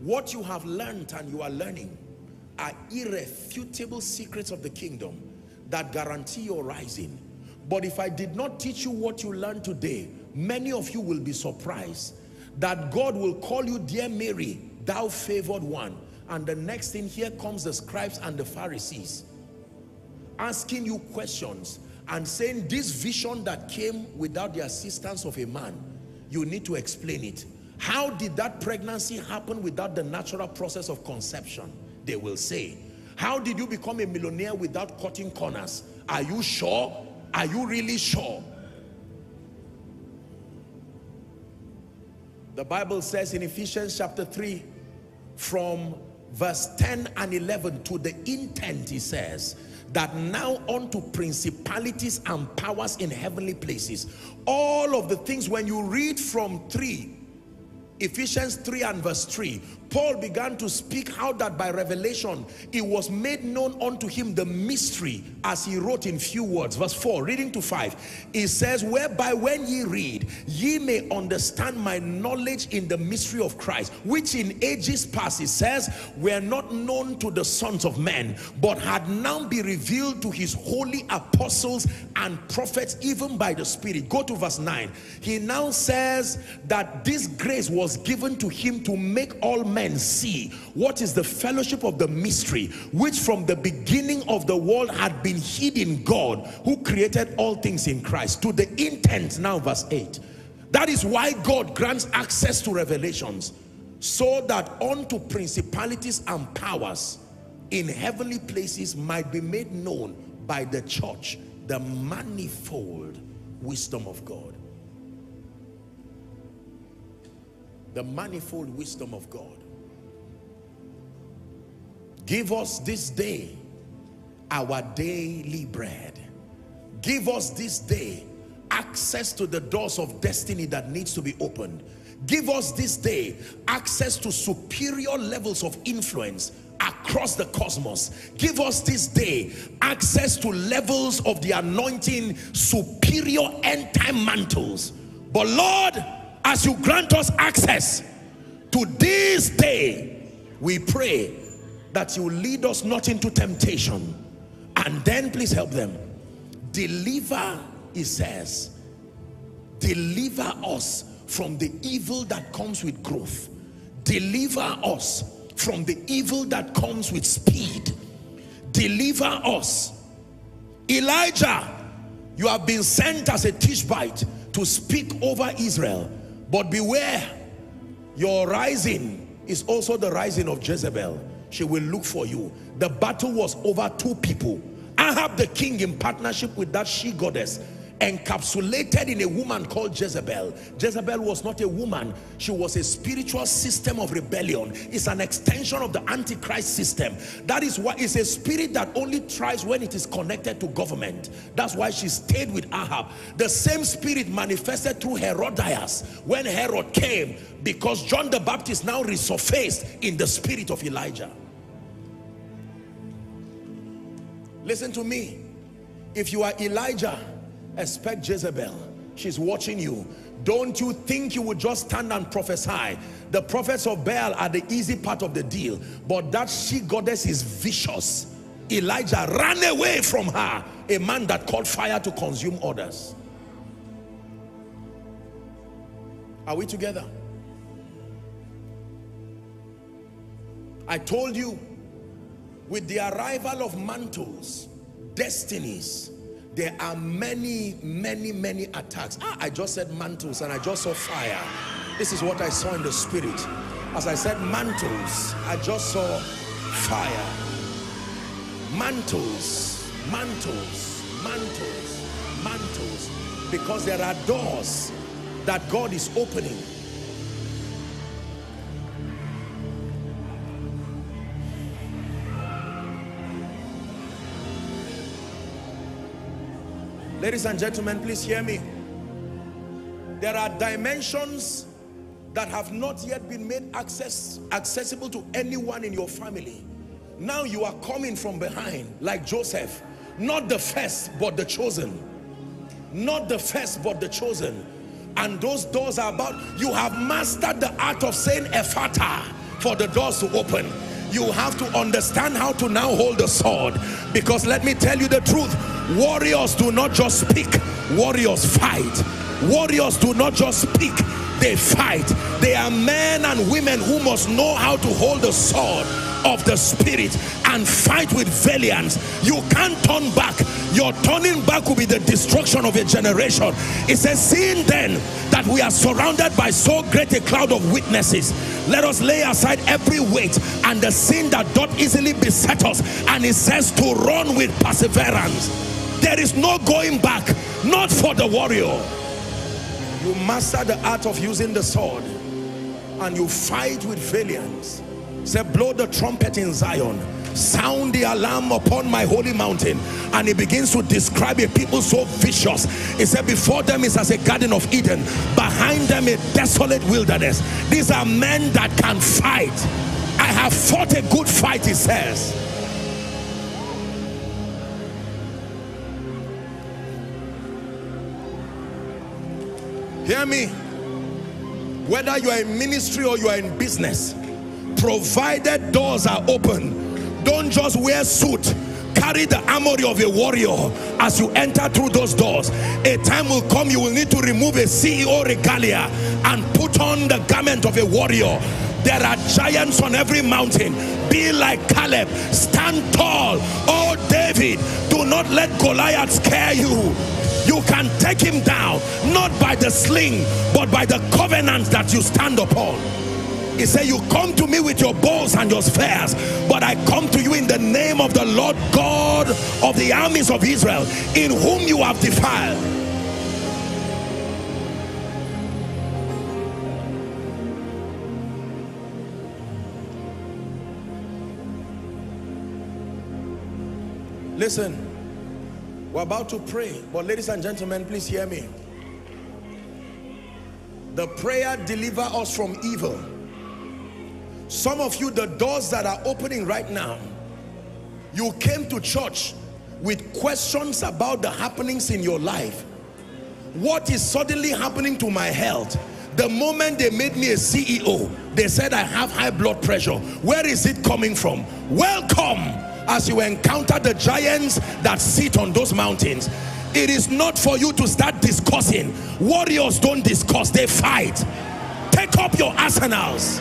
what you have learned and you are learning are irrefutable secrets of the kingdom that guarantee your rising. But if I did not teach you what you learned today, many of you will be surprised that God will call you, dear Mary, thou favored one. And the next thing, here comes the scribes and the Pharisees asking you questions and saying this vision that came without the assistance of a man, you need to explain it. How did that pregnancy happen without the natural process of conception? They will say. How did you become a millionaire without cutting corners? Are you sure? Are you really sure? The Bible says in Ephesians chapter 3 from verse 10 and 11 to the intent he says that now unto principalities and powers in heavenly places. All of the things when you read from 3 Ephesians 3 and verse 3 Paul began to speak how that by revelation it was made known unto him the mystery as he wrote in few words. Verse 4, reading to 5, it says, Whereby when ye read, ye may understand my knowledge in the mystery of Christ, which in ages past, it says, were not known to the sons of men, but had now been revealed to his holy apostles and prophets, even by the Spirit. Go to verse 9. He now says that this grace was given to him to make all men men see what is the fellowship of the mystery which from the beginning of the world had been hid in God who created all things in Christ to the intent now verse 8 that is why God grants access to revelations so that unto principalities and powers in heavenly places might be made known by the church the manifold wisdom of God the manifold wisdom of God Give us this day our daily bread. Give us this day access to the doors of destiny that needs to be opened. Give us this day access to superior levels of influence across the cosmos. Give us this day access to levels of the anointing, superior end time mantles. But Lord, as you grant us access to this day, we pray that you lead us not into temptation. And then please help them. Deliver he says deliver us from the evil that comes with growth. Deliver us from the evil that comes with speed. Deliver us. Elijah you have been sent as a Tishbite to speak over Israel but beware your rising is also the rising of Jezebel she will look for you. The battle was over two people. Ahab the king in partnership with that she goddess encapsulated in a woman called Jezebel. Jezebel was not a woman. She was a spiritual system of rebellion. It's an extension of the Antichrist system. That is why it's a spirit that only tries when it is connected to government. That's why she stayed with Ahab. The same spirit manifested through Herodias when Herod came because John the Baptist now resurfaced in the spirit of Elijah. Listen to me. If you are Elijah, expect Jezebel. She's watching you. Don't you think you would just stand and prophesy? The prophets of Baal are the easy part of the deal. But that she goddess is vicious. Elijah ran away from her. A man that called fire to consume others. Are we together? I told you, with the arrival of mantles, destinies, there are many, many, many attacks. Ah, I just said mantles and I just saw fire. This is what I saw in the spirit. As I said mantles, I just saw fire. Mantles, mantles, mantles, mantles. Because there are doors that God is opening Ladies and gentlemen, please hear me. There are dimensions that have not yet been made access accessible to anyone in your family. Now you are coming from behind like Joseph. Not the first, but the chosen. Not the first, but the chosen. And those doors are about, you have mastered the art of saying Ephata. for the doors to open you have to understand how to now hold the sword. Because let me tell you the truth. Warriors do not just speak warriors fight. Warriors do not just speak they fight. They are men and women who must know how to hold the sword of the spirit and fight with valiance. You can't turn back your turning back will be the destruction of a generation. It says seeing then that we are surrounded by so great a cloud of witnesses. Let us lay aside every weight and the sin that doth easily beset us and it says to run with perseverance. There is no going back not for the warrior. You master the art of using the sword and you fight with valiance say blow the trumpet in Zion. Sound the alarm upon my holy mountain. And he begins to describe a people so vicious. He said before them is as a garden of Eden. Behind them a desolate wilderness. These are men that can fight. I have fought a good fight he says. Hear me. Whether you are in ministry or you are in business provided doors are open. Don't just wear suit. Carry the armory of a warrior as you enter through those doors. A time will come you will need to remove a CEO regalia and put on the garment of a warrior. There are giants on every mountain. Be like Caleb. Stand tall. Oh David do not let Goliath scare you. You can take him down not by the sling but by the covenant that you stand upon he said, You come to me with your bows and your spears, but I come to you in the name of the Lord God of the armies of Israel, in whom you have defiled. Listen, we're about to pray, but ladies and gentlemen, please hear me. The prayer deliver us from evil some of you, the doors that are opening right now, you came to church with questions about the happenings in your life. What is suddenly happening to my health? The moment they made me a CEO, they said I have high blood pressure. Where is it coming from? Welcome as you encounter the giants that sit on those mountains. It is not for you to start discussing. Warriors don't discuss, they fight. Take up your arsenals.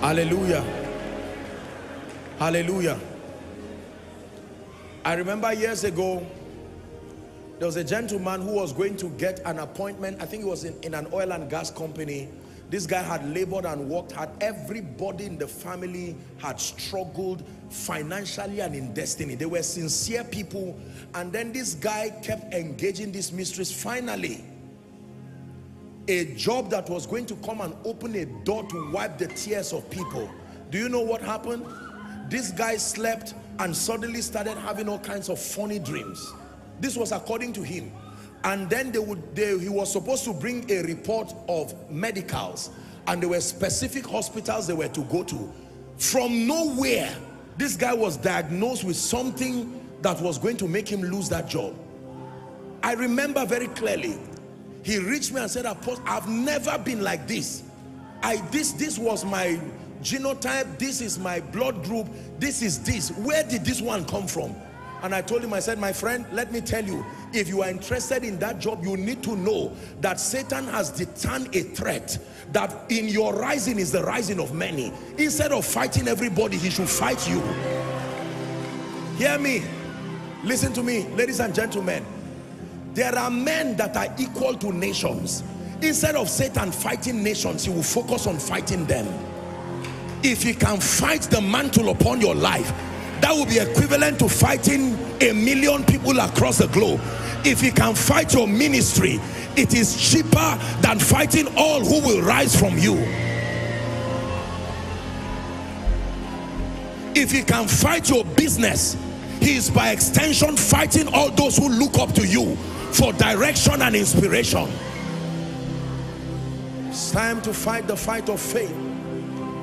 Hallelujah. Hallelujah. I remember years ago, there was a gentleman who was going to get an appointment. I think he was in, in an oil and gas company. This guy had labored and worked hard. Everybody in the family had struggled financially and in destiny. They were sincere people. And then this guy kept engaging these mysteries. Finally, a job that was going to come and open a door to wipe the tears of people. Do you know what happened? This guy slept and suddenly started having all kinds of funny dreams. This was according to him and then they would they, he was supposed to bring a report of medicals. And there were specific hospitals they were to go to. From nowhere this guy was diagnosed with something that was going to make him lose that job. I remember very clearly he reached me and said I've never been like this. I this this was my genotype. This is my blood group. This is this. Where did this one come from and I told him, I said, my friend, let me tell you, if you are interested in that job, you need to know that Satan has determined a threat that in your rising is the rising of many. Instead of fighting everybody, he should fight you. Hear me. Listen to me, ladies and gentlemen. There are men that are equal to nations. Instead of Satan fighting nations, he will focus on fighting them. If he can fight the mantle upon your life, that would be equivalent to fighting a million people across the globe. If he can fight your ministry it is cheaper than fighting all who will rise from you. If he can fight your business he is by extension fighting all those who look up to you for direction and inspiration. It's time to fight the fight of faith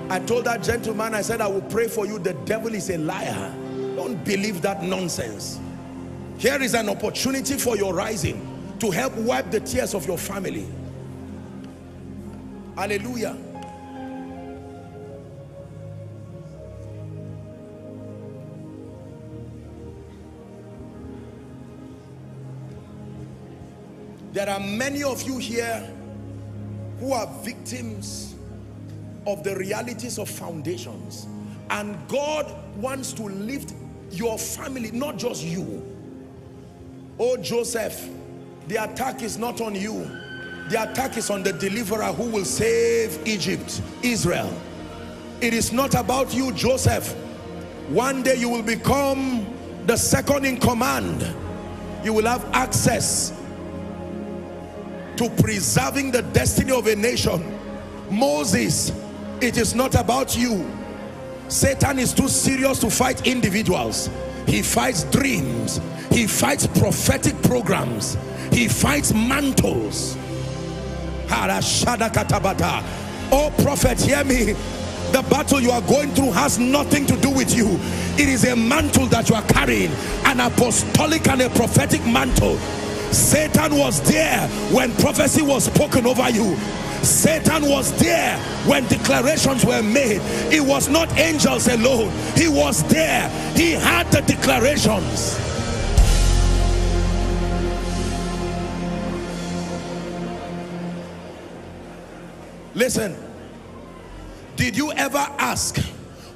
I told that gentleman I said I will pray for you. The devil is a liar. Don't believe that nonsense. Here is an opportunity for your rising to help wipe the tears of your family. Hallelujah. There are many of you here who are victims of the realities of foundations. And God wants to lift your family, not just you. Oh, Joseph, the attack is not on you. The attack is on the deliverer who will save Egypt, Israel. It is not about you, Joseph. One day you will become the second in command. You will have access to preserving the destiny of a nation. Moses, it is not about you. Satan is too serious to fight individuals. He fights dreams. He fights prophetic programs. He fights mantles. Oh prophet, hear me. The battle you are going through has nothing to do with you. It is a mantle that you are carrying, an apostolic and a prophetic mantle Satan was there when prophecy was spoken over you. Satan was there when declarations were made. It was not angels alone. He was there. He had the declarations. Listen, did you ever ask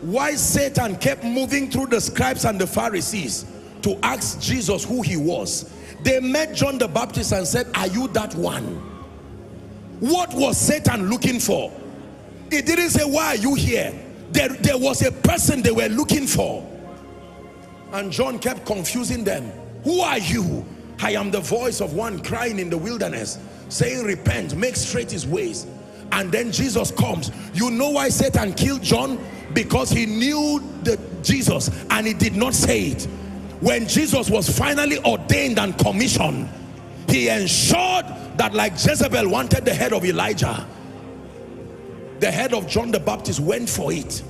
why Satan kept moving through the scribes and the Pharisees to ask Jesus who he was? They met John the Baptist and said, are you that one? What was Satan looking for? He didn't say, why are you here? There, there was a person they were looking for. And John kept confusing them. Who are you? I am the voice of one crying in the wilderness, saying, repent, make straight his ways. And then Jesus comes. You know why Satan killed John? Because he knew the Jesus and he did not say it when Jesus was finally ordained and commissioned, he ensured that like Jezebel wanted the head of Elijah, the head of John the Baptist went for it.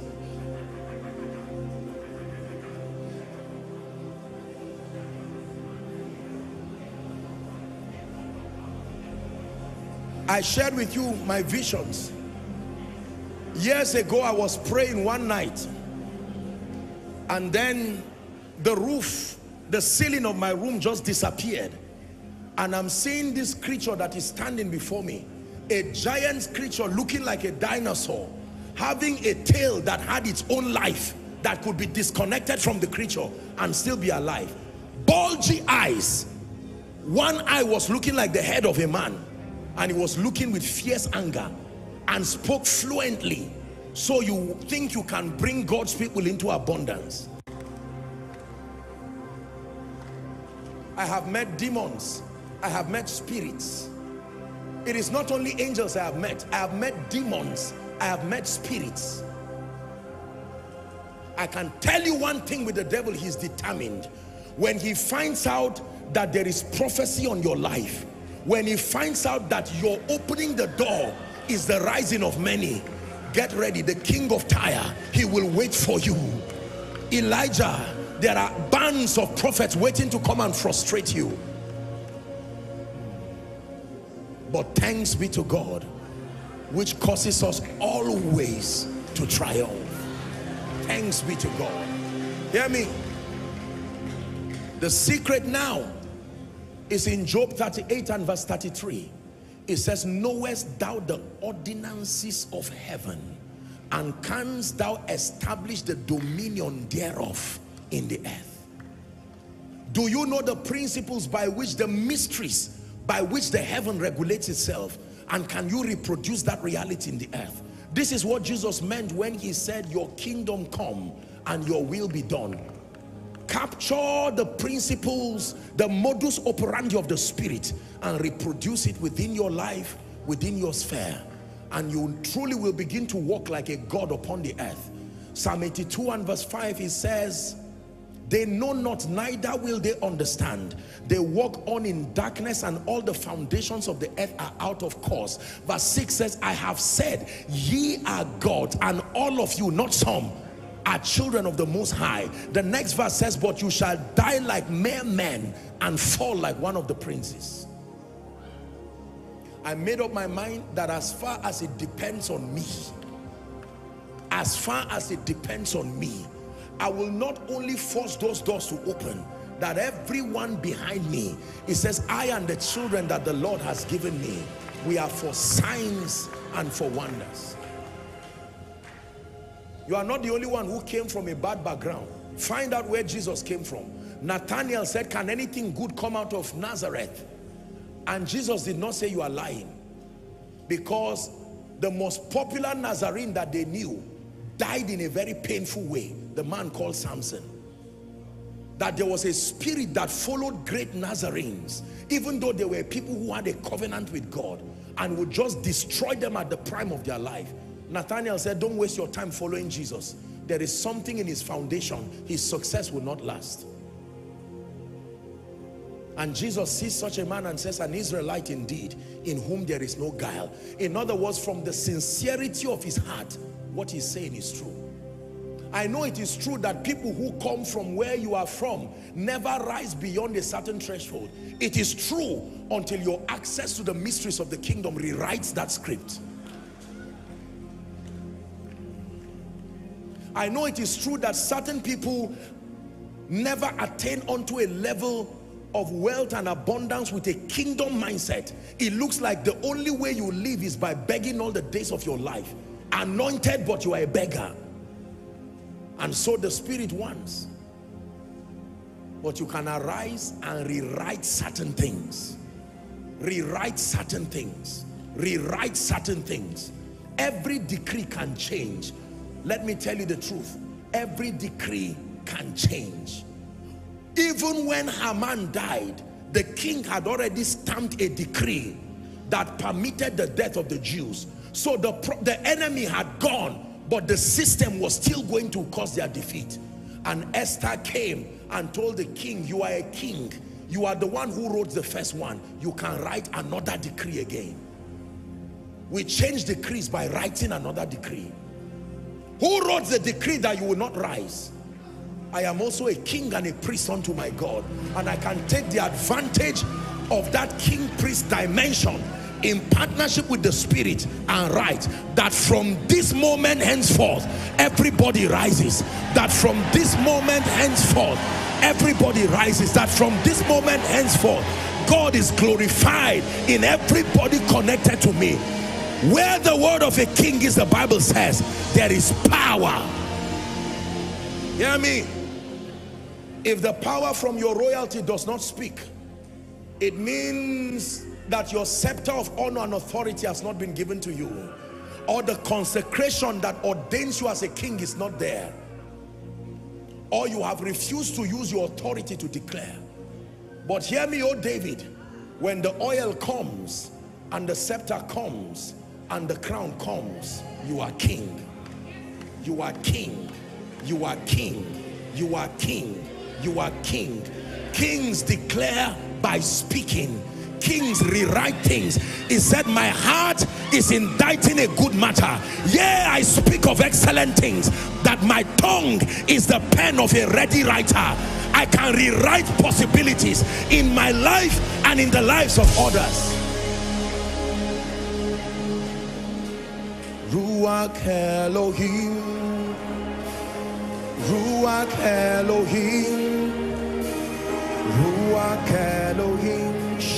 I shared with you my visions. Years ago, I was praying one night and then the roof, the ceiling of my room just disappeared. And I'm seeing this creature that is standing before me. A giant creature looking like a dinosaur. Having a tail that had its own life. That could be disconnected from the creature and still be alive. Bulgy eyes. One eye was looking like the head of a man. And he was looking with fierce anger. And spoke fluently. So you think you can bring God's people into abundance. I have met demons. I have met spirits. It is not only angels I have met. I have met demons. I have met spirits. I can tell you one thing with the devil, he's determined. When he finds out that there is prophecy on your life, when he finds out that you're opening the door is the rising of many, get ready. The king of Tyre, he will wait for you. Elijah, there are bands of prophets waiting to come and frustrate you. But thanks be to God which causes us always to triumph. Thanks be to God. Hear me. The secret now is in Job 38 and verse 33 it says knowest thou the ordinances of heaven? And canst thou establish the dominion thereof in the earth. Do you know the principles by which the mysteries by which the heaven regulates itself and can you reproduce that reality in the earth? This is what Jesus meant when he said your kingdom come and your will be done. capture the principles, the modus operandi of the spirit and reproduce it within your life, within your sphere. And you truly will begin to walk like a God upon the earth. Psalm 82 and verse 5, he says, they know not, neither will they understand. They walk on in darkness and all the foundations of the earth are out of course. Verse 6 says, I have said, ye are God, and all of you, not some, are children of the Most High. The next verse says, but you shall die like mere men and fall like one of the princes. I made up my mind that as far as it depends on me, as far as it depends on me, I will not only force those doors to open, that everyone behind me, it says, I and the children that the Lord has given me, we are for signs and for wonders. You are not the only one who came from a bad background. Find out where Jesus came from. Nathaniel said, can anything good come out of Nazareth? And Jesus did not say you are lying. Because the most popular Nazarene that they knew died in a very painful way. The man called Samson. That there was a spirit that followed great Nazarenes. Even though they were people who had a covenant with God. And would just destroy them at the prime of their life. Nathaniel said, don't waste your time following Jesus. There is something in his foundation. His success will not last. And Jesus sees such a man and says, an Israelite indeed, in whom there is no guile. In other words, from the sincerity of his heart, what he's saying is true. I know it is true that people who come from where you are from never rise beyond a certain threshold. It is true until your access to the mysteries of the kingdom rewrites that script. I know it is true that certain people never attain onto a level of wealth and abundance with a kingdom mindset. It looks like the only way you live is by begging all the days of your life anointed but you are a beggar. And so the spirit wants. But you can arise and rewrite certain things. Rewrite certain things. Rewrite certain things. Every decree can change. Let me tell you the truth. Every decree can change. Even when Haman died the king had already stamped a decree that permitted the death of the Jews so the, the enemy had gone, but the system was still going to cause their defeat. And Esther came and told the king, you are a king. You are the one who wrote the first one. You can write another decree again. We change decrees by writing another decree. Who wrote the decree that you will not rise? I am also a king and a priest unto my God. And I can take the advantage of that king priest dimension in partnership with the spirit and write that from this moment henceforth everybody rises. That from this moment henceforth everybody rises. That from this moment henceforth God is glorified in everybody connected to me. Where the word of a king is the Bible says there is power. Hear me? If the power from your royalty does not speak it means that your scepter of honor and authority has not been given to you or the consecration that ordains you as a king is not there or you have refused to use your authority to declare. But hear me oh David when the oil comes and the scepter comes and the crown comes you are king. You are king. You are king. You are king. You are king. Kings declare by speaking kings rewrite things. He said my heart is inditing a good matter. Yeah i speak of excellent things that my tongue is the pen of a ready writer. I can rewrite possibilities in my life and in the lives of others. Ruach Elohim. Ruach Elohim. Ruach Elohim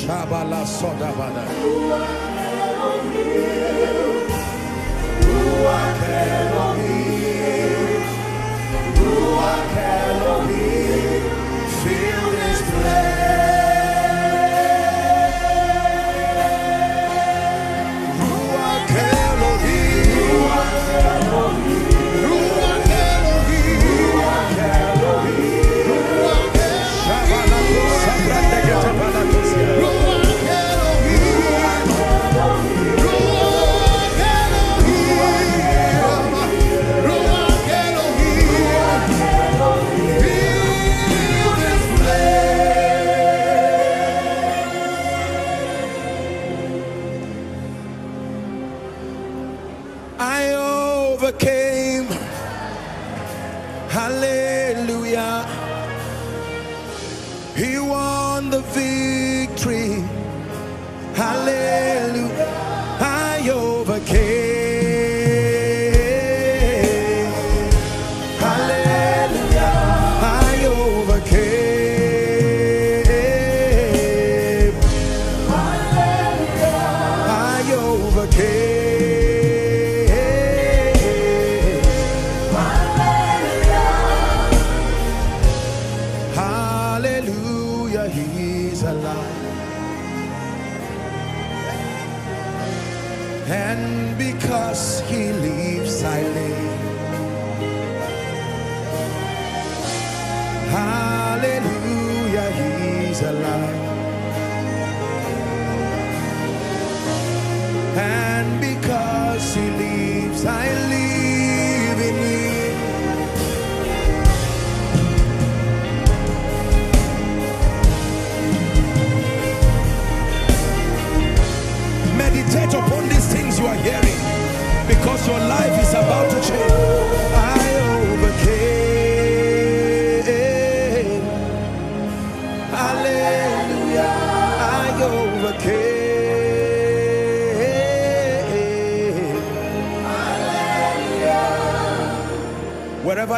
Shabala Sodabada. Ruach Elohim. Ruach Elohim. Ruach Elohim.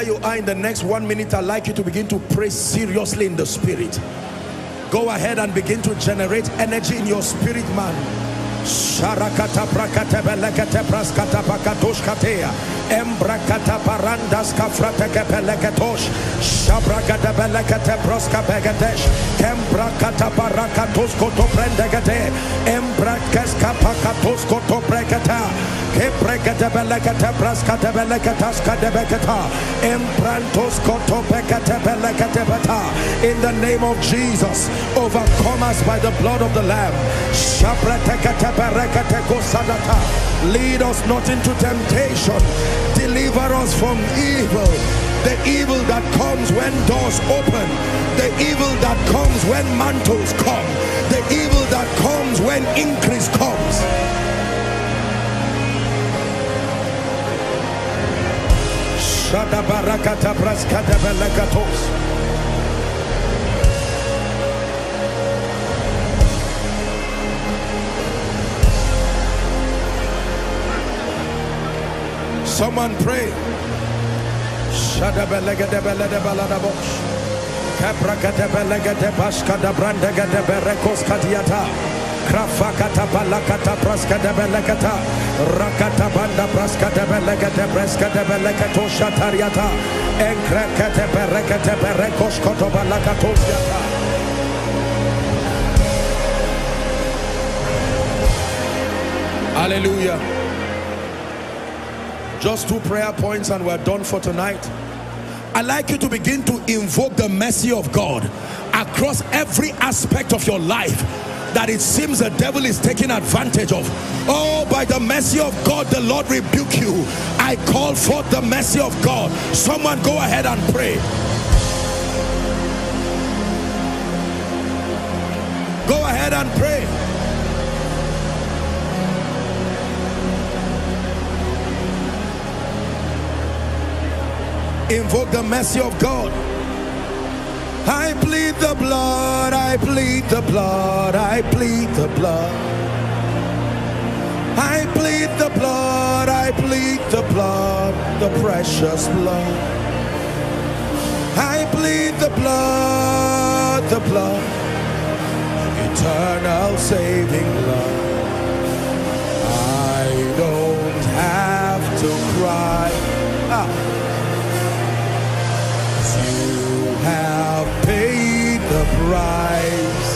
You are in the next one minute, I'd like you to begin to pray seriously in the spirit. Go ahead and begin to generate energy in your spirit, man. Shabrakata. Kebrekete belekete praskate belekatas kadebeketa. Embrantos koto bekete belekete beta. In the name of Jesus, overcome us by the blood of the Lamb. Lead us not into temptation. Deliver us from evil. The evil that comes when doors open. The evil that comes when mantles come. The evil that comes when increase comes. Shada barakata braskata belekatos. Someone pray. Shada belegede belede balada bosh. Kabrakate belegede bashkada brandegede berekos kadiata. Balakata praskada belegata. Rakata banda praskada belegede praskada belegato shatariata. Enkrakate berekate berekos koto balakatos yata. Hallelujah. Just two prayer points and we're done for tonight. I'd like you to begin to invoke the mercy of God across every aspect of your life that it seems the devil is taking advantage of. Oh, by the mercy of God, the Lord rebuke you. I call forth the mercy of God. Someone go ahead and pray. Go ahead and pray. invoke the mercy of God. I plead the blood, I plead the blood, I plead the blood. I plead the blood, I plead the blood, the precious blood. I plead the blood, the blood, eternal saving blood. I don't have to cry. Ah. have the.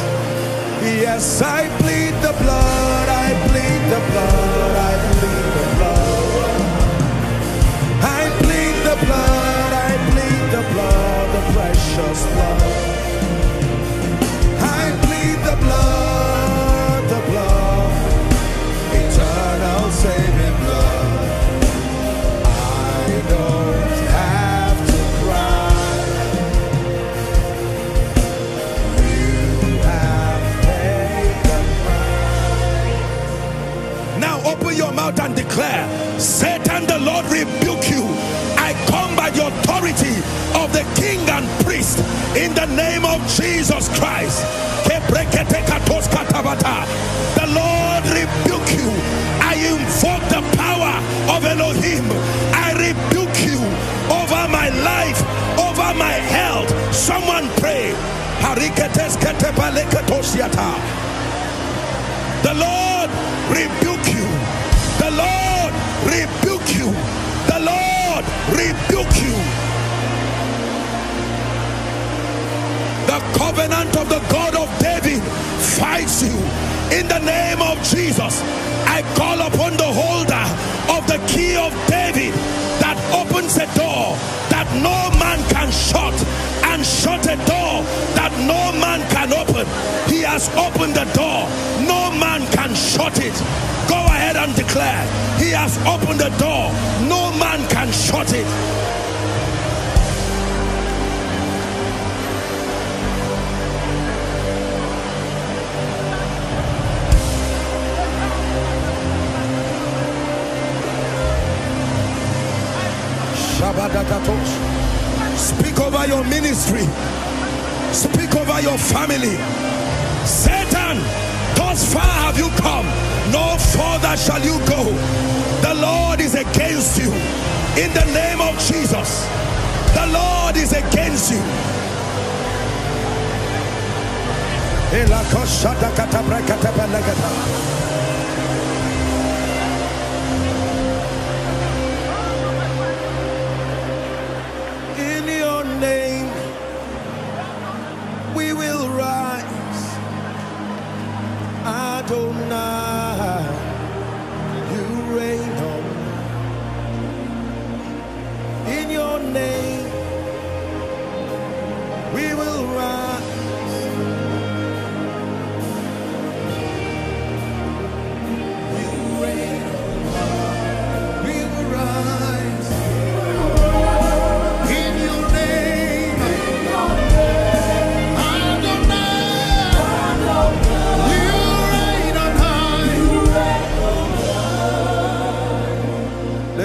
Yes, I plead the blood, I plead the blood, I plead the blood. I plead the blood, I plead the blood, the precious blood. I plead the blood, your mouth and declare, Satan, the Lord rebuke you. I come by the authority of the King and priest in the name of Jesus Christ. The Lord rebuke you. I invoke the power of Elohim. I rebuke you over my life, over my health. Someone pray. The Lord rebuke you. Rebuke you. The Lord rebuke you. The covenant of the God of David fights you. In the name of Jesus, I call upon the holder of the key of David that opens a door that no man can shut and shut a door that no man can open. He has opened the door. No man can shut it. Go ahead and declare. He has opened the door. No man can shut it. Speak over your ministry. Speak over your family. Satan, thus far have you come. No further shall you go. The Lord is against you. In the name of Jesus. The Lord is against you. In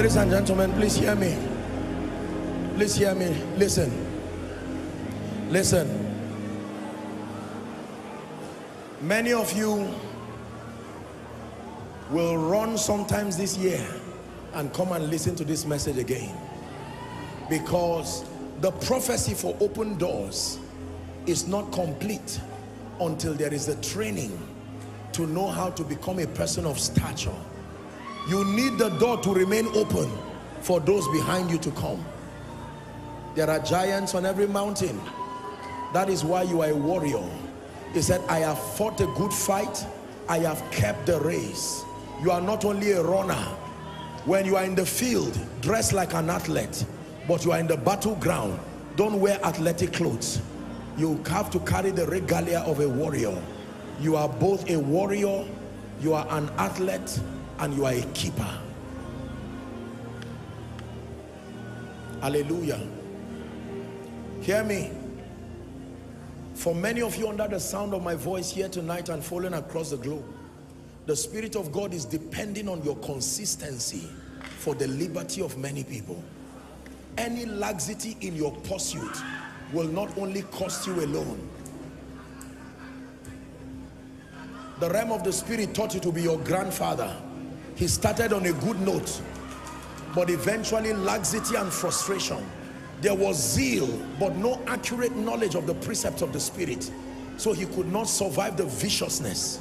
Ladies and gentlemen, please hear me. Please hear me. Listen. Listen. Many of you will run sometimes this year and come and listen to this message again because the prophecy for open doors is not complete until there is a training to know how to become a person of stature you need the door to remain open for those behind you to come. There are giants on every mountain. That is why you are a warrior. He said i have fought a good fight. I have kept the race. You are not only a runner. When you are in the field dress like an athlete but you are in the battleground. Don't wear athletic clothes. You have to carry the regalia of a warrior. You are both a warrior you are an athlete and you are a keeper hallelujah hear me for many of you under the sound of my voice here tonight and falling across the globe the Spirit of God is depending on your consistency for the liberty of many people. Any laxity in your pursuit will not only cost you alone. The realm of the Spirit taught you to be your grandfather. He started on a good note, but eventually laxity and frustration. There was zeal, but no accurate knowledge of the precepts of the Spirit. So he could not survive the viciousness.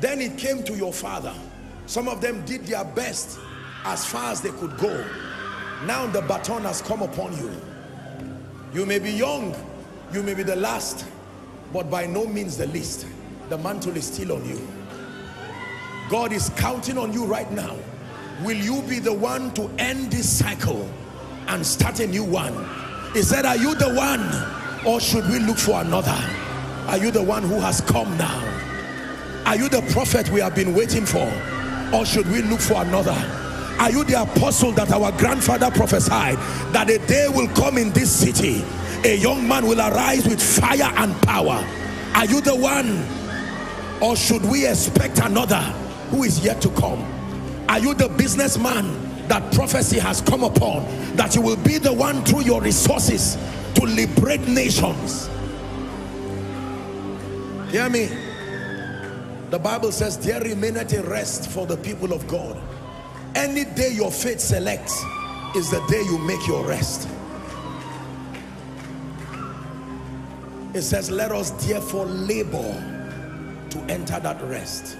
Then it came to your father. Some of them did their best as far as they could go. Now the baton has come upon you. You may be young, you may be the last, but by no means the least. The mantle is still on you. God is counting on you right now. Will you be the one to end this cycle and start a new one? He said, are you the one or should we look for another? Are you the one who has come now? Are you the prophet we have been waiting for? Or should we look for another? Are you the apostle that our grandfather prophesied that a day will come in this city? A young man will arise with fire and power. Are you the one? Or should we expect another who is yet to come? Are you the businessman that prophecy has come upon? That you will be the one through your resources to liberate nations. Hear me? The Bible says, there remaineth a rest for the people of God. Any day your faith selects is the day you make your rest. It says, let us therefore labor to enter that rest.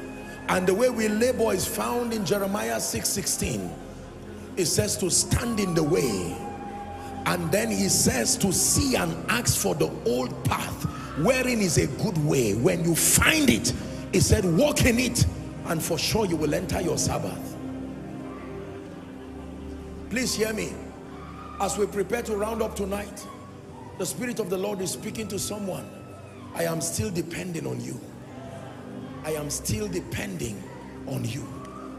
And the way we labor is found in Jeremiah 6:16. it says to stand in the way. And then he says to see and ask for the old path wherein is a good way. When you find it, he said, walk in it and for sure you will enter your Sabbath. Please hear me. As we prepare to round up tonight, the Spirit of the Lord is speaking to someone. I am still depending on you. I am still depending on you.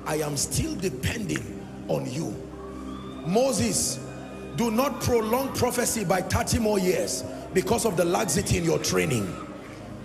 I am still depending on you. Moses, do not prolong prophecy by 30 more years because of the laxity in your training.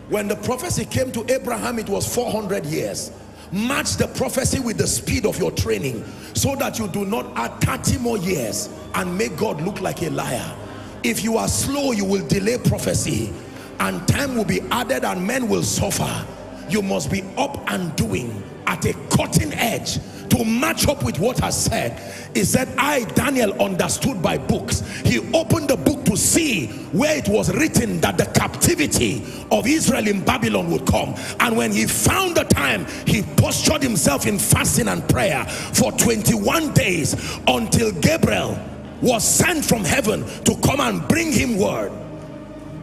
When the prophecy came to Abraham, it was 400 years. Match the prophecy with the speed of your training so that you do not add 30 more years and make God look like a liar. If you are slow, you will delay prophecy and time will be added and men will suffer you must be up and doing at a cutting edge to match up with what has said. He said i daniel understood by books. He opened the book to see where it was written that the captivity of israel in babylon would come. And when he found the time he postured himself in fasting and prayer for 21 days until gabriel was sent from heaven to come and bring him word.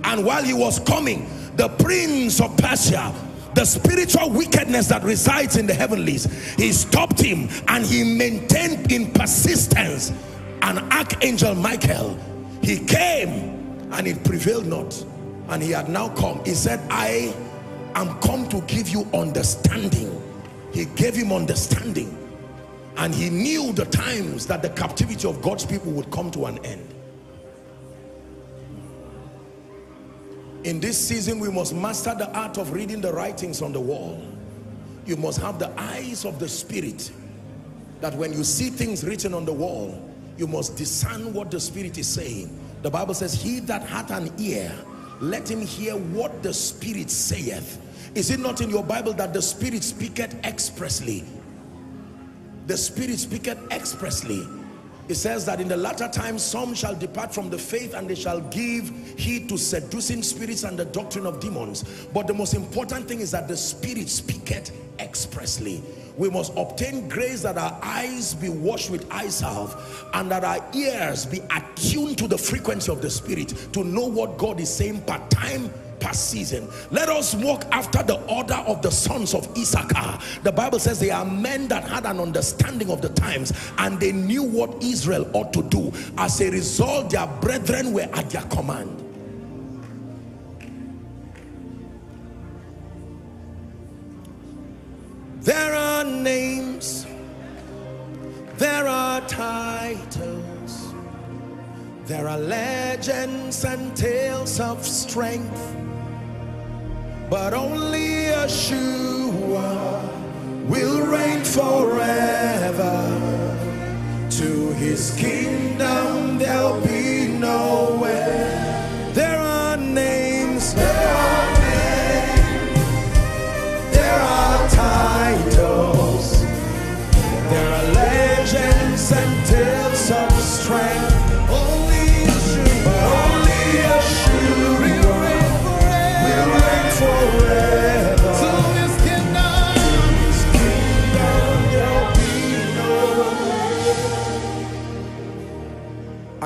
And while he was coming the prince of persia the spiritual wickedness that resides in the heavenlies he stopped him and he maintained in persistence an archangel michael. He came and it prevailed not and he had now come. He said i am come to give you understanding. He gave him understanding and he knew the times that the captivity of god's people would come to an end in this season we must master the art of reading the writings on the wall. You must have the eyes of the spirit that when you see things written on the wall you must discern what the spirit is saying. The bible says he that hath an ear let him hear what the spirit saith. Is it not in your bible that the spirit speaketh expressly? The spirit speaketh expressly it says that in the latter times some shall depart from the faith and they shall give heed to seducing spirits and the doctrine of demons. But the most important thing is that the spirit speaketh expressly. We must obtain grace that our eyes be washed with eye salve and that our ears be attuned to the frequency of the spirit to know what God is saying per time past season. Let us walk after the order of the sons of Issachar. The Bible says they are men that had an understanding of the times and they knew what Israel ought to do. As a result their brethren were at their command. There are names. There are titles there are legends and tales of strength but only Yeshua will reign forever. To his kingdom there'll be no end. There are names, there are names, there are titles, there are legends and tales of strength.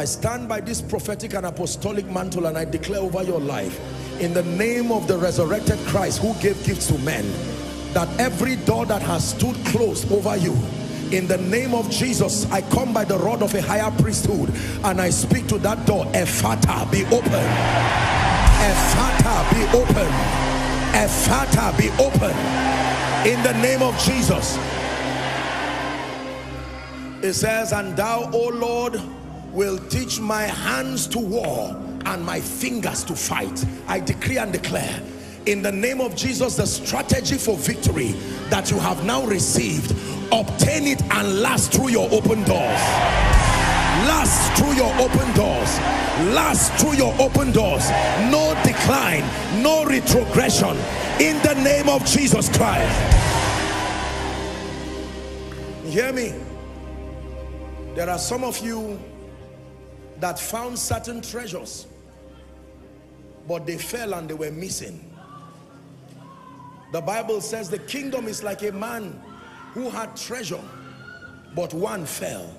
Stand by this prophetic and apostolic mantle and I declare over your life in the name of the resurrected Christ who gave gifts to men that every door that has stood closed over you in the name of Jesus I come by the rod of a higher priesthood and I speak to that door Ephata be open. Ephata be open. Ephata be open. In the name of Jesus. It says and thou O Lord will teach my hands to war and my fingers to fight. I decree and declare in the name of Jesus the strategy for victory that you have now received. Obtain it and last through your open doors. Last through your open doors. Last through your open doors. No decline no retrogression. In the name of Jesus Christ. You hear me. There are some of you that found certain treasures but they fell and they were missing. The Bible says the kingdom is like a man who had treasure but one fell.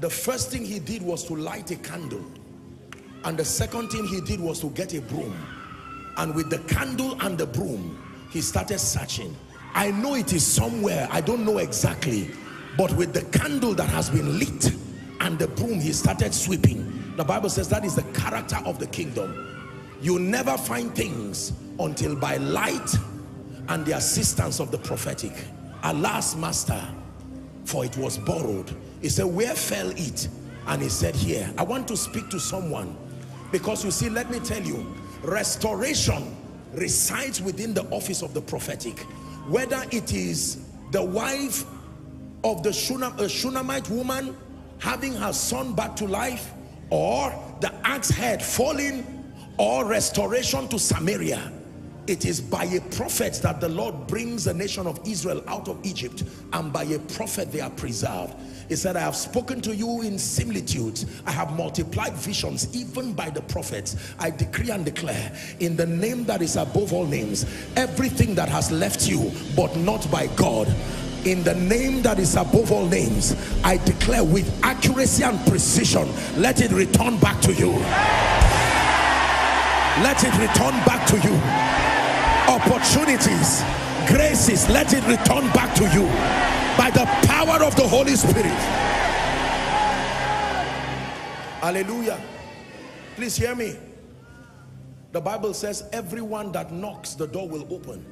The first thing he did was to light a candle and the second thing he did was to get a broom. And with the candle and the broom he started searching. I know it is somewhere I don't know exactly but with the candle that has been lit and the broom he started sweeping. The Bible says that is the character of the kingdom. You never find things until by light and the assistance of the prophetic. Alas master for it was borrowed. He said where fell it? And he said here. I want to speak to someone because you see let me tell you restoration resides within the office of the prophetic. Whether it is the wife of the Shunam, Shunammite woman having her son back to life or the axe head falling or restoration to Samaria. It is by a prophet that the Lord brings the nation of Israel out of Egypt and by a prophet they are preserved. He said I have spoken to you in similitudes. I have multiplied visions even by the prophets. I decree and declare in the name that is above all names everything that has left you but not by God in the name that is above all names I declare with accuracy and precision let it return back to you. Let it return back to you. Opportunities graces let it return back to you. By the power of the Holy Spirit. Hallelujah. Please hear me. The Bible says everyone that knocks the door will open.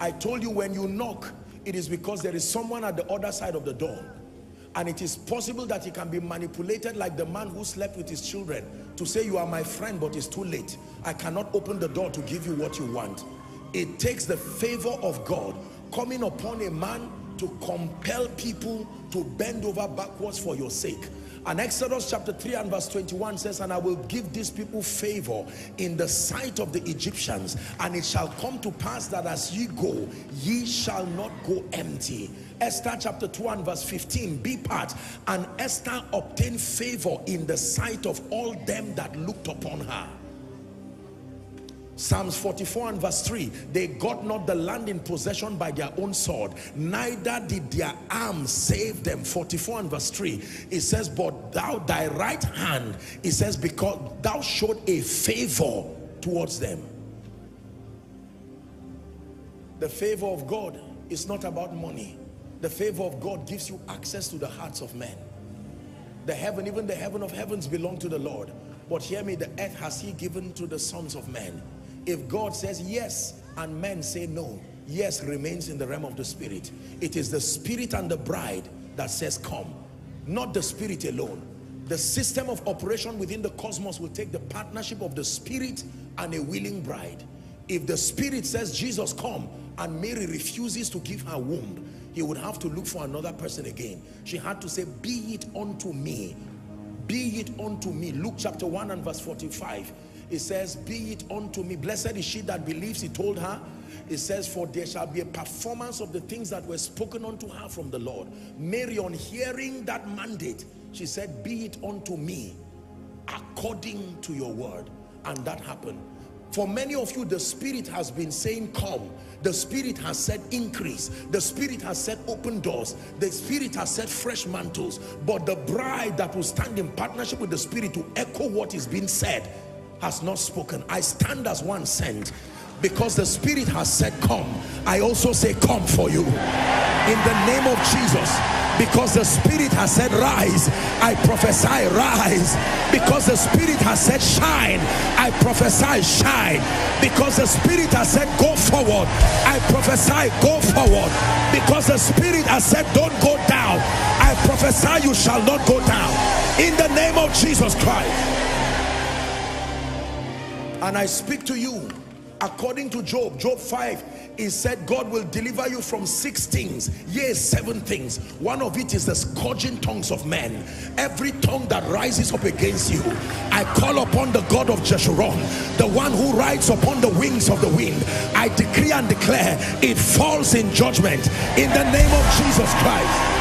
I told you when you knock it is because there is someone at the other side of the door. And it is possible that he can be manipulated like the man who slept with his children to say you are my friend but it's too late. I cannot open the door to give you what you want. It takes the favor of God coming upon a man to compel people to bend over backwards for your sake and Exodus chapter 3 and verse 21 says, And I will give these people favor in the sight of the Egyptians, and it shall come to pass that as ye go, ye shall not go empty. Esther chapter 2 and verse 15, be part. And Esther obtained favor in the sight of all them that looked upon her. Psalms 44 and verse 3 they got not the land in possession by their own sword neither did their arm save them. 44 and verse 3 it says but thou thy right hand it says because thou showed a favor towards them. The favor of God is not about money. The favor of God gives you access to the hearts of men. The heaven even the heaven of heavens belong to the Lord. But hear me the earth has he given to the sons of men if God says yes and men say no, yes remains in the realm of the spirit. It is the spirit and the bride that says come, not the spirit alone. The system of operation within the cosmos will take the partnership of the spirit and a willing bride. If the spirit says Jesus come and Mary refuses to give her womb, he would have to look for another person again. She had to say, be it unto me. Be it unto me. Luke chapter 1 and verse 45 it says, be it unto me. Blessed is she that believes, he told her. It says, for there shall be a performance of the things that were spoken unto her from the Lord. Mary, on hearing that mandate, she said, be it unto me according to your word. And that happened. For many of you, the Spirit has been saying, come. The Spirit has said increase. The Spirit has said open doors. The Spirit has said fresh mantles. But the bride that will stand in partnership with the Spirit to echo what is being said has not spoken. I stand as one sent. Because the spirit has said come I also say come for you. In the name of Jesus. Because the spirit has said rise I prophesy rise. Because the spirit has said shine I prophesy shine. Because the spirit has said go forward I prophesy go forward. Because the spirit has said don't go down I prophesy you shall not go down. In the name of Jesus Christ and I speak to you According to Job, Job 5, he said God will deliver you from six things, yes, seven things. One of it is the scourging tongues of men. Every tongue that rises up against you, I call upon the God of Jeshurun, the one who rides upon the wings of the wind. I decree and declare it falls in judgment in the name of Jesus Christ.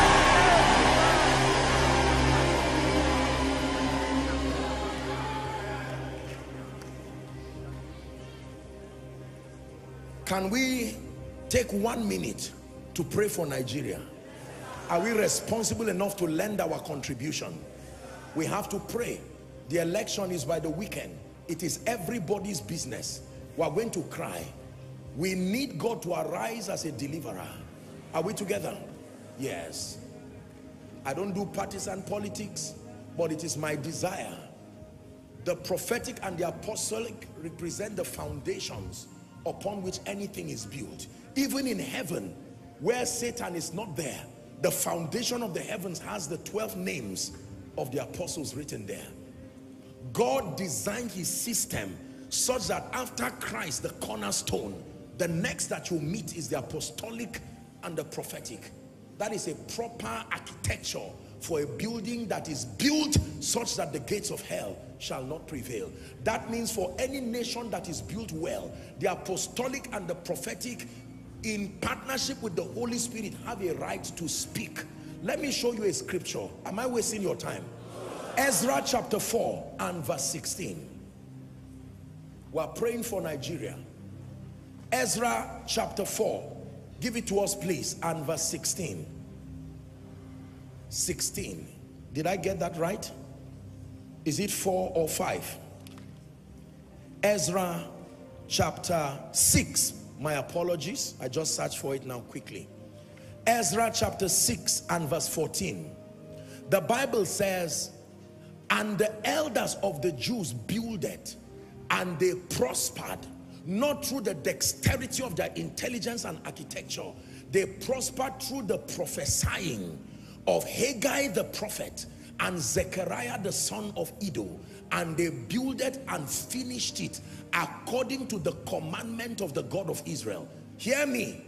Can we take one minute to pray for Nigeria? Are we responsible enough to lend our contribution? We have to pray. The election is by the weekend. It is everybody's business. We are going to cry. We need God to arise as a deliverer. Are we together? Yes. I don't do partisan politics, but it is my desire. The prophetic and the apostolic represent the foundations upon which anything is built. Even in heaven, where Satan is not there, the foundation of the heavens has the 12 names of the apostles written there. God designed his system such that after Christ, the cornerstone, the next that you meet is the apostolic and the prophetic. That is a proper architecture for a building that is built such that the gates of hell shall not prevail. That means for any nation that is built well, the apostolic and the prophetic in partnership with the Holy Spirit have a right to speak. Let me show you a scripture. Am I wasting your time? Ezra chapter 4 and verse 16. We're praying for Nigeria. Ezra chapter 4. Give it to us please. And verse 16. 16. Did I get that right? Is it 4 or 5? Ezra chapter 6. My apologies. I just searched for it now quickly. Ezra chapter 6 and verse 14. The Bible says, And the elders of the Jews builded and they prospered, not through the dexterity of their intelligence and architecture. They prospered through the prophesying of Haggai the prophet and Zechariah the son of Iddo and they builded and finished it according to the commandment of the God of Israel. Hear me.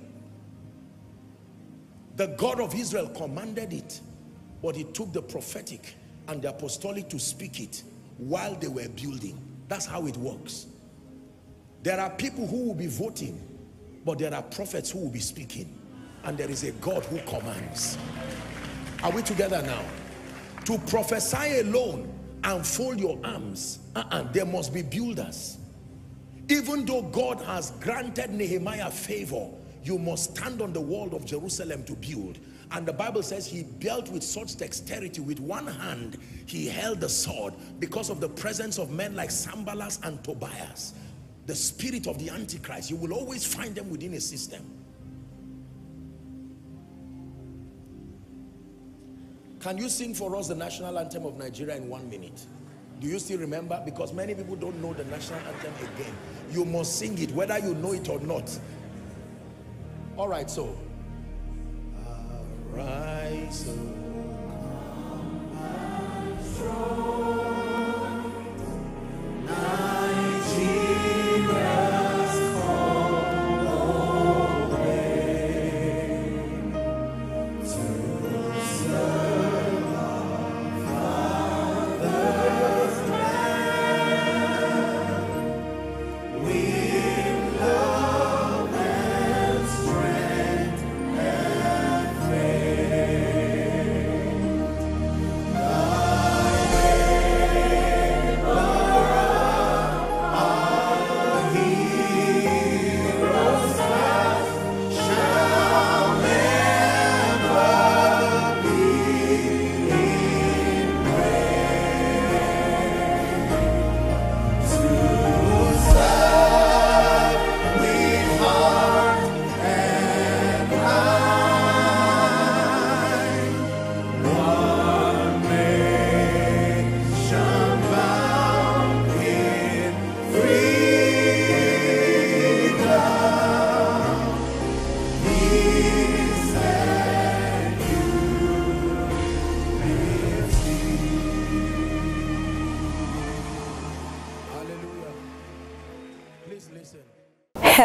The God of Israel commanded it, but it took the prophetic and the apostolic to speak it while they were building. That's how it works. There are people who will be voting, but there are prophets who will be speaking. And there is a God who commands. Are we together now? To prophesy alone and fold your arms, uh -uh, there must be builders. Even though God has granted Nehemiah favor, you must stand on the wall of Jerusalem to build. And the Bible says he built with such dexterity. With one hand, he held the sword because of the presence of men like Sanballat and Tobias. The spirit of the Antichrist. You will always find them within a system. Can you sing for us the national anthem of Nigeria in one minute? Do you still remember? Because many people don't know the national anthem again. You must sing it, whether you know it or not. All right, so. Arise,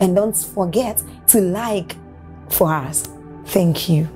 And don't forget to like for us. Thank you.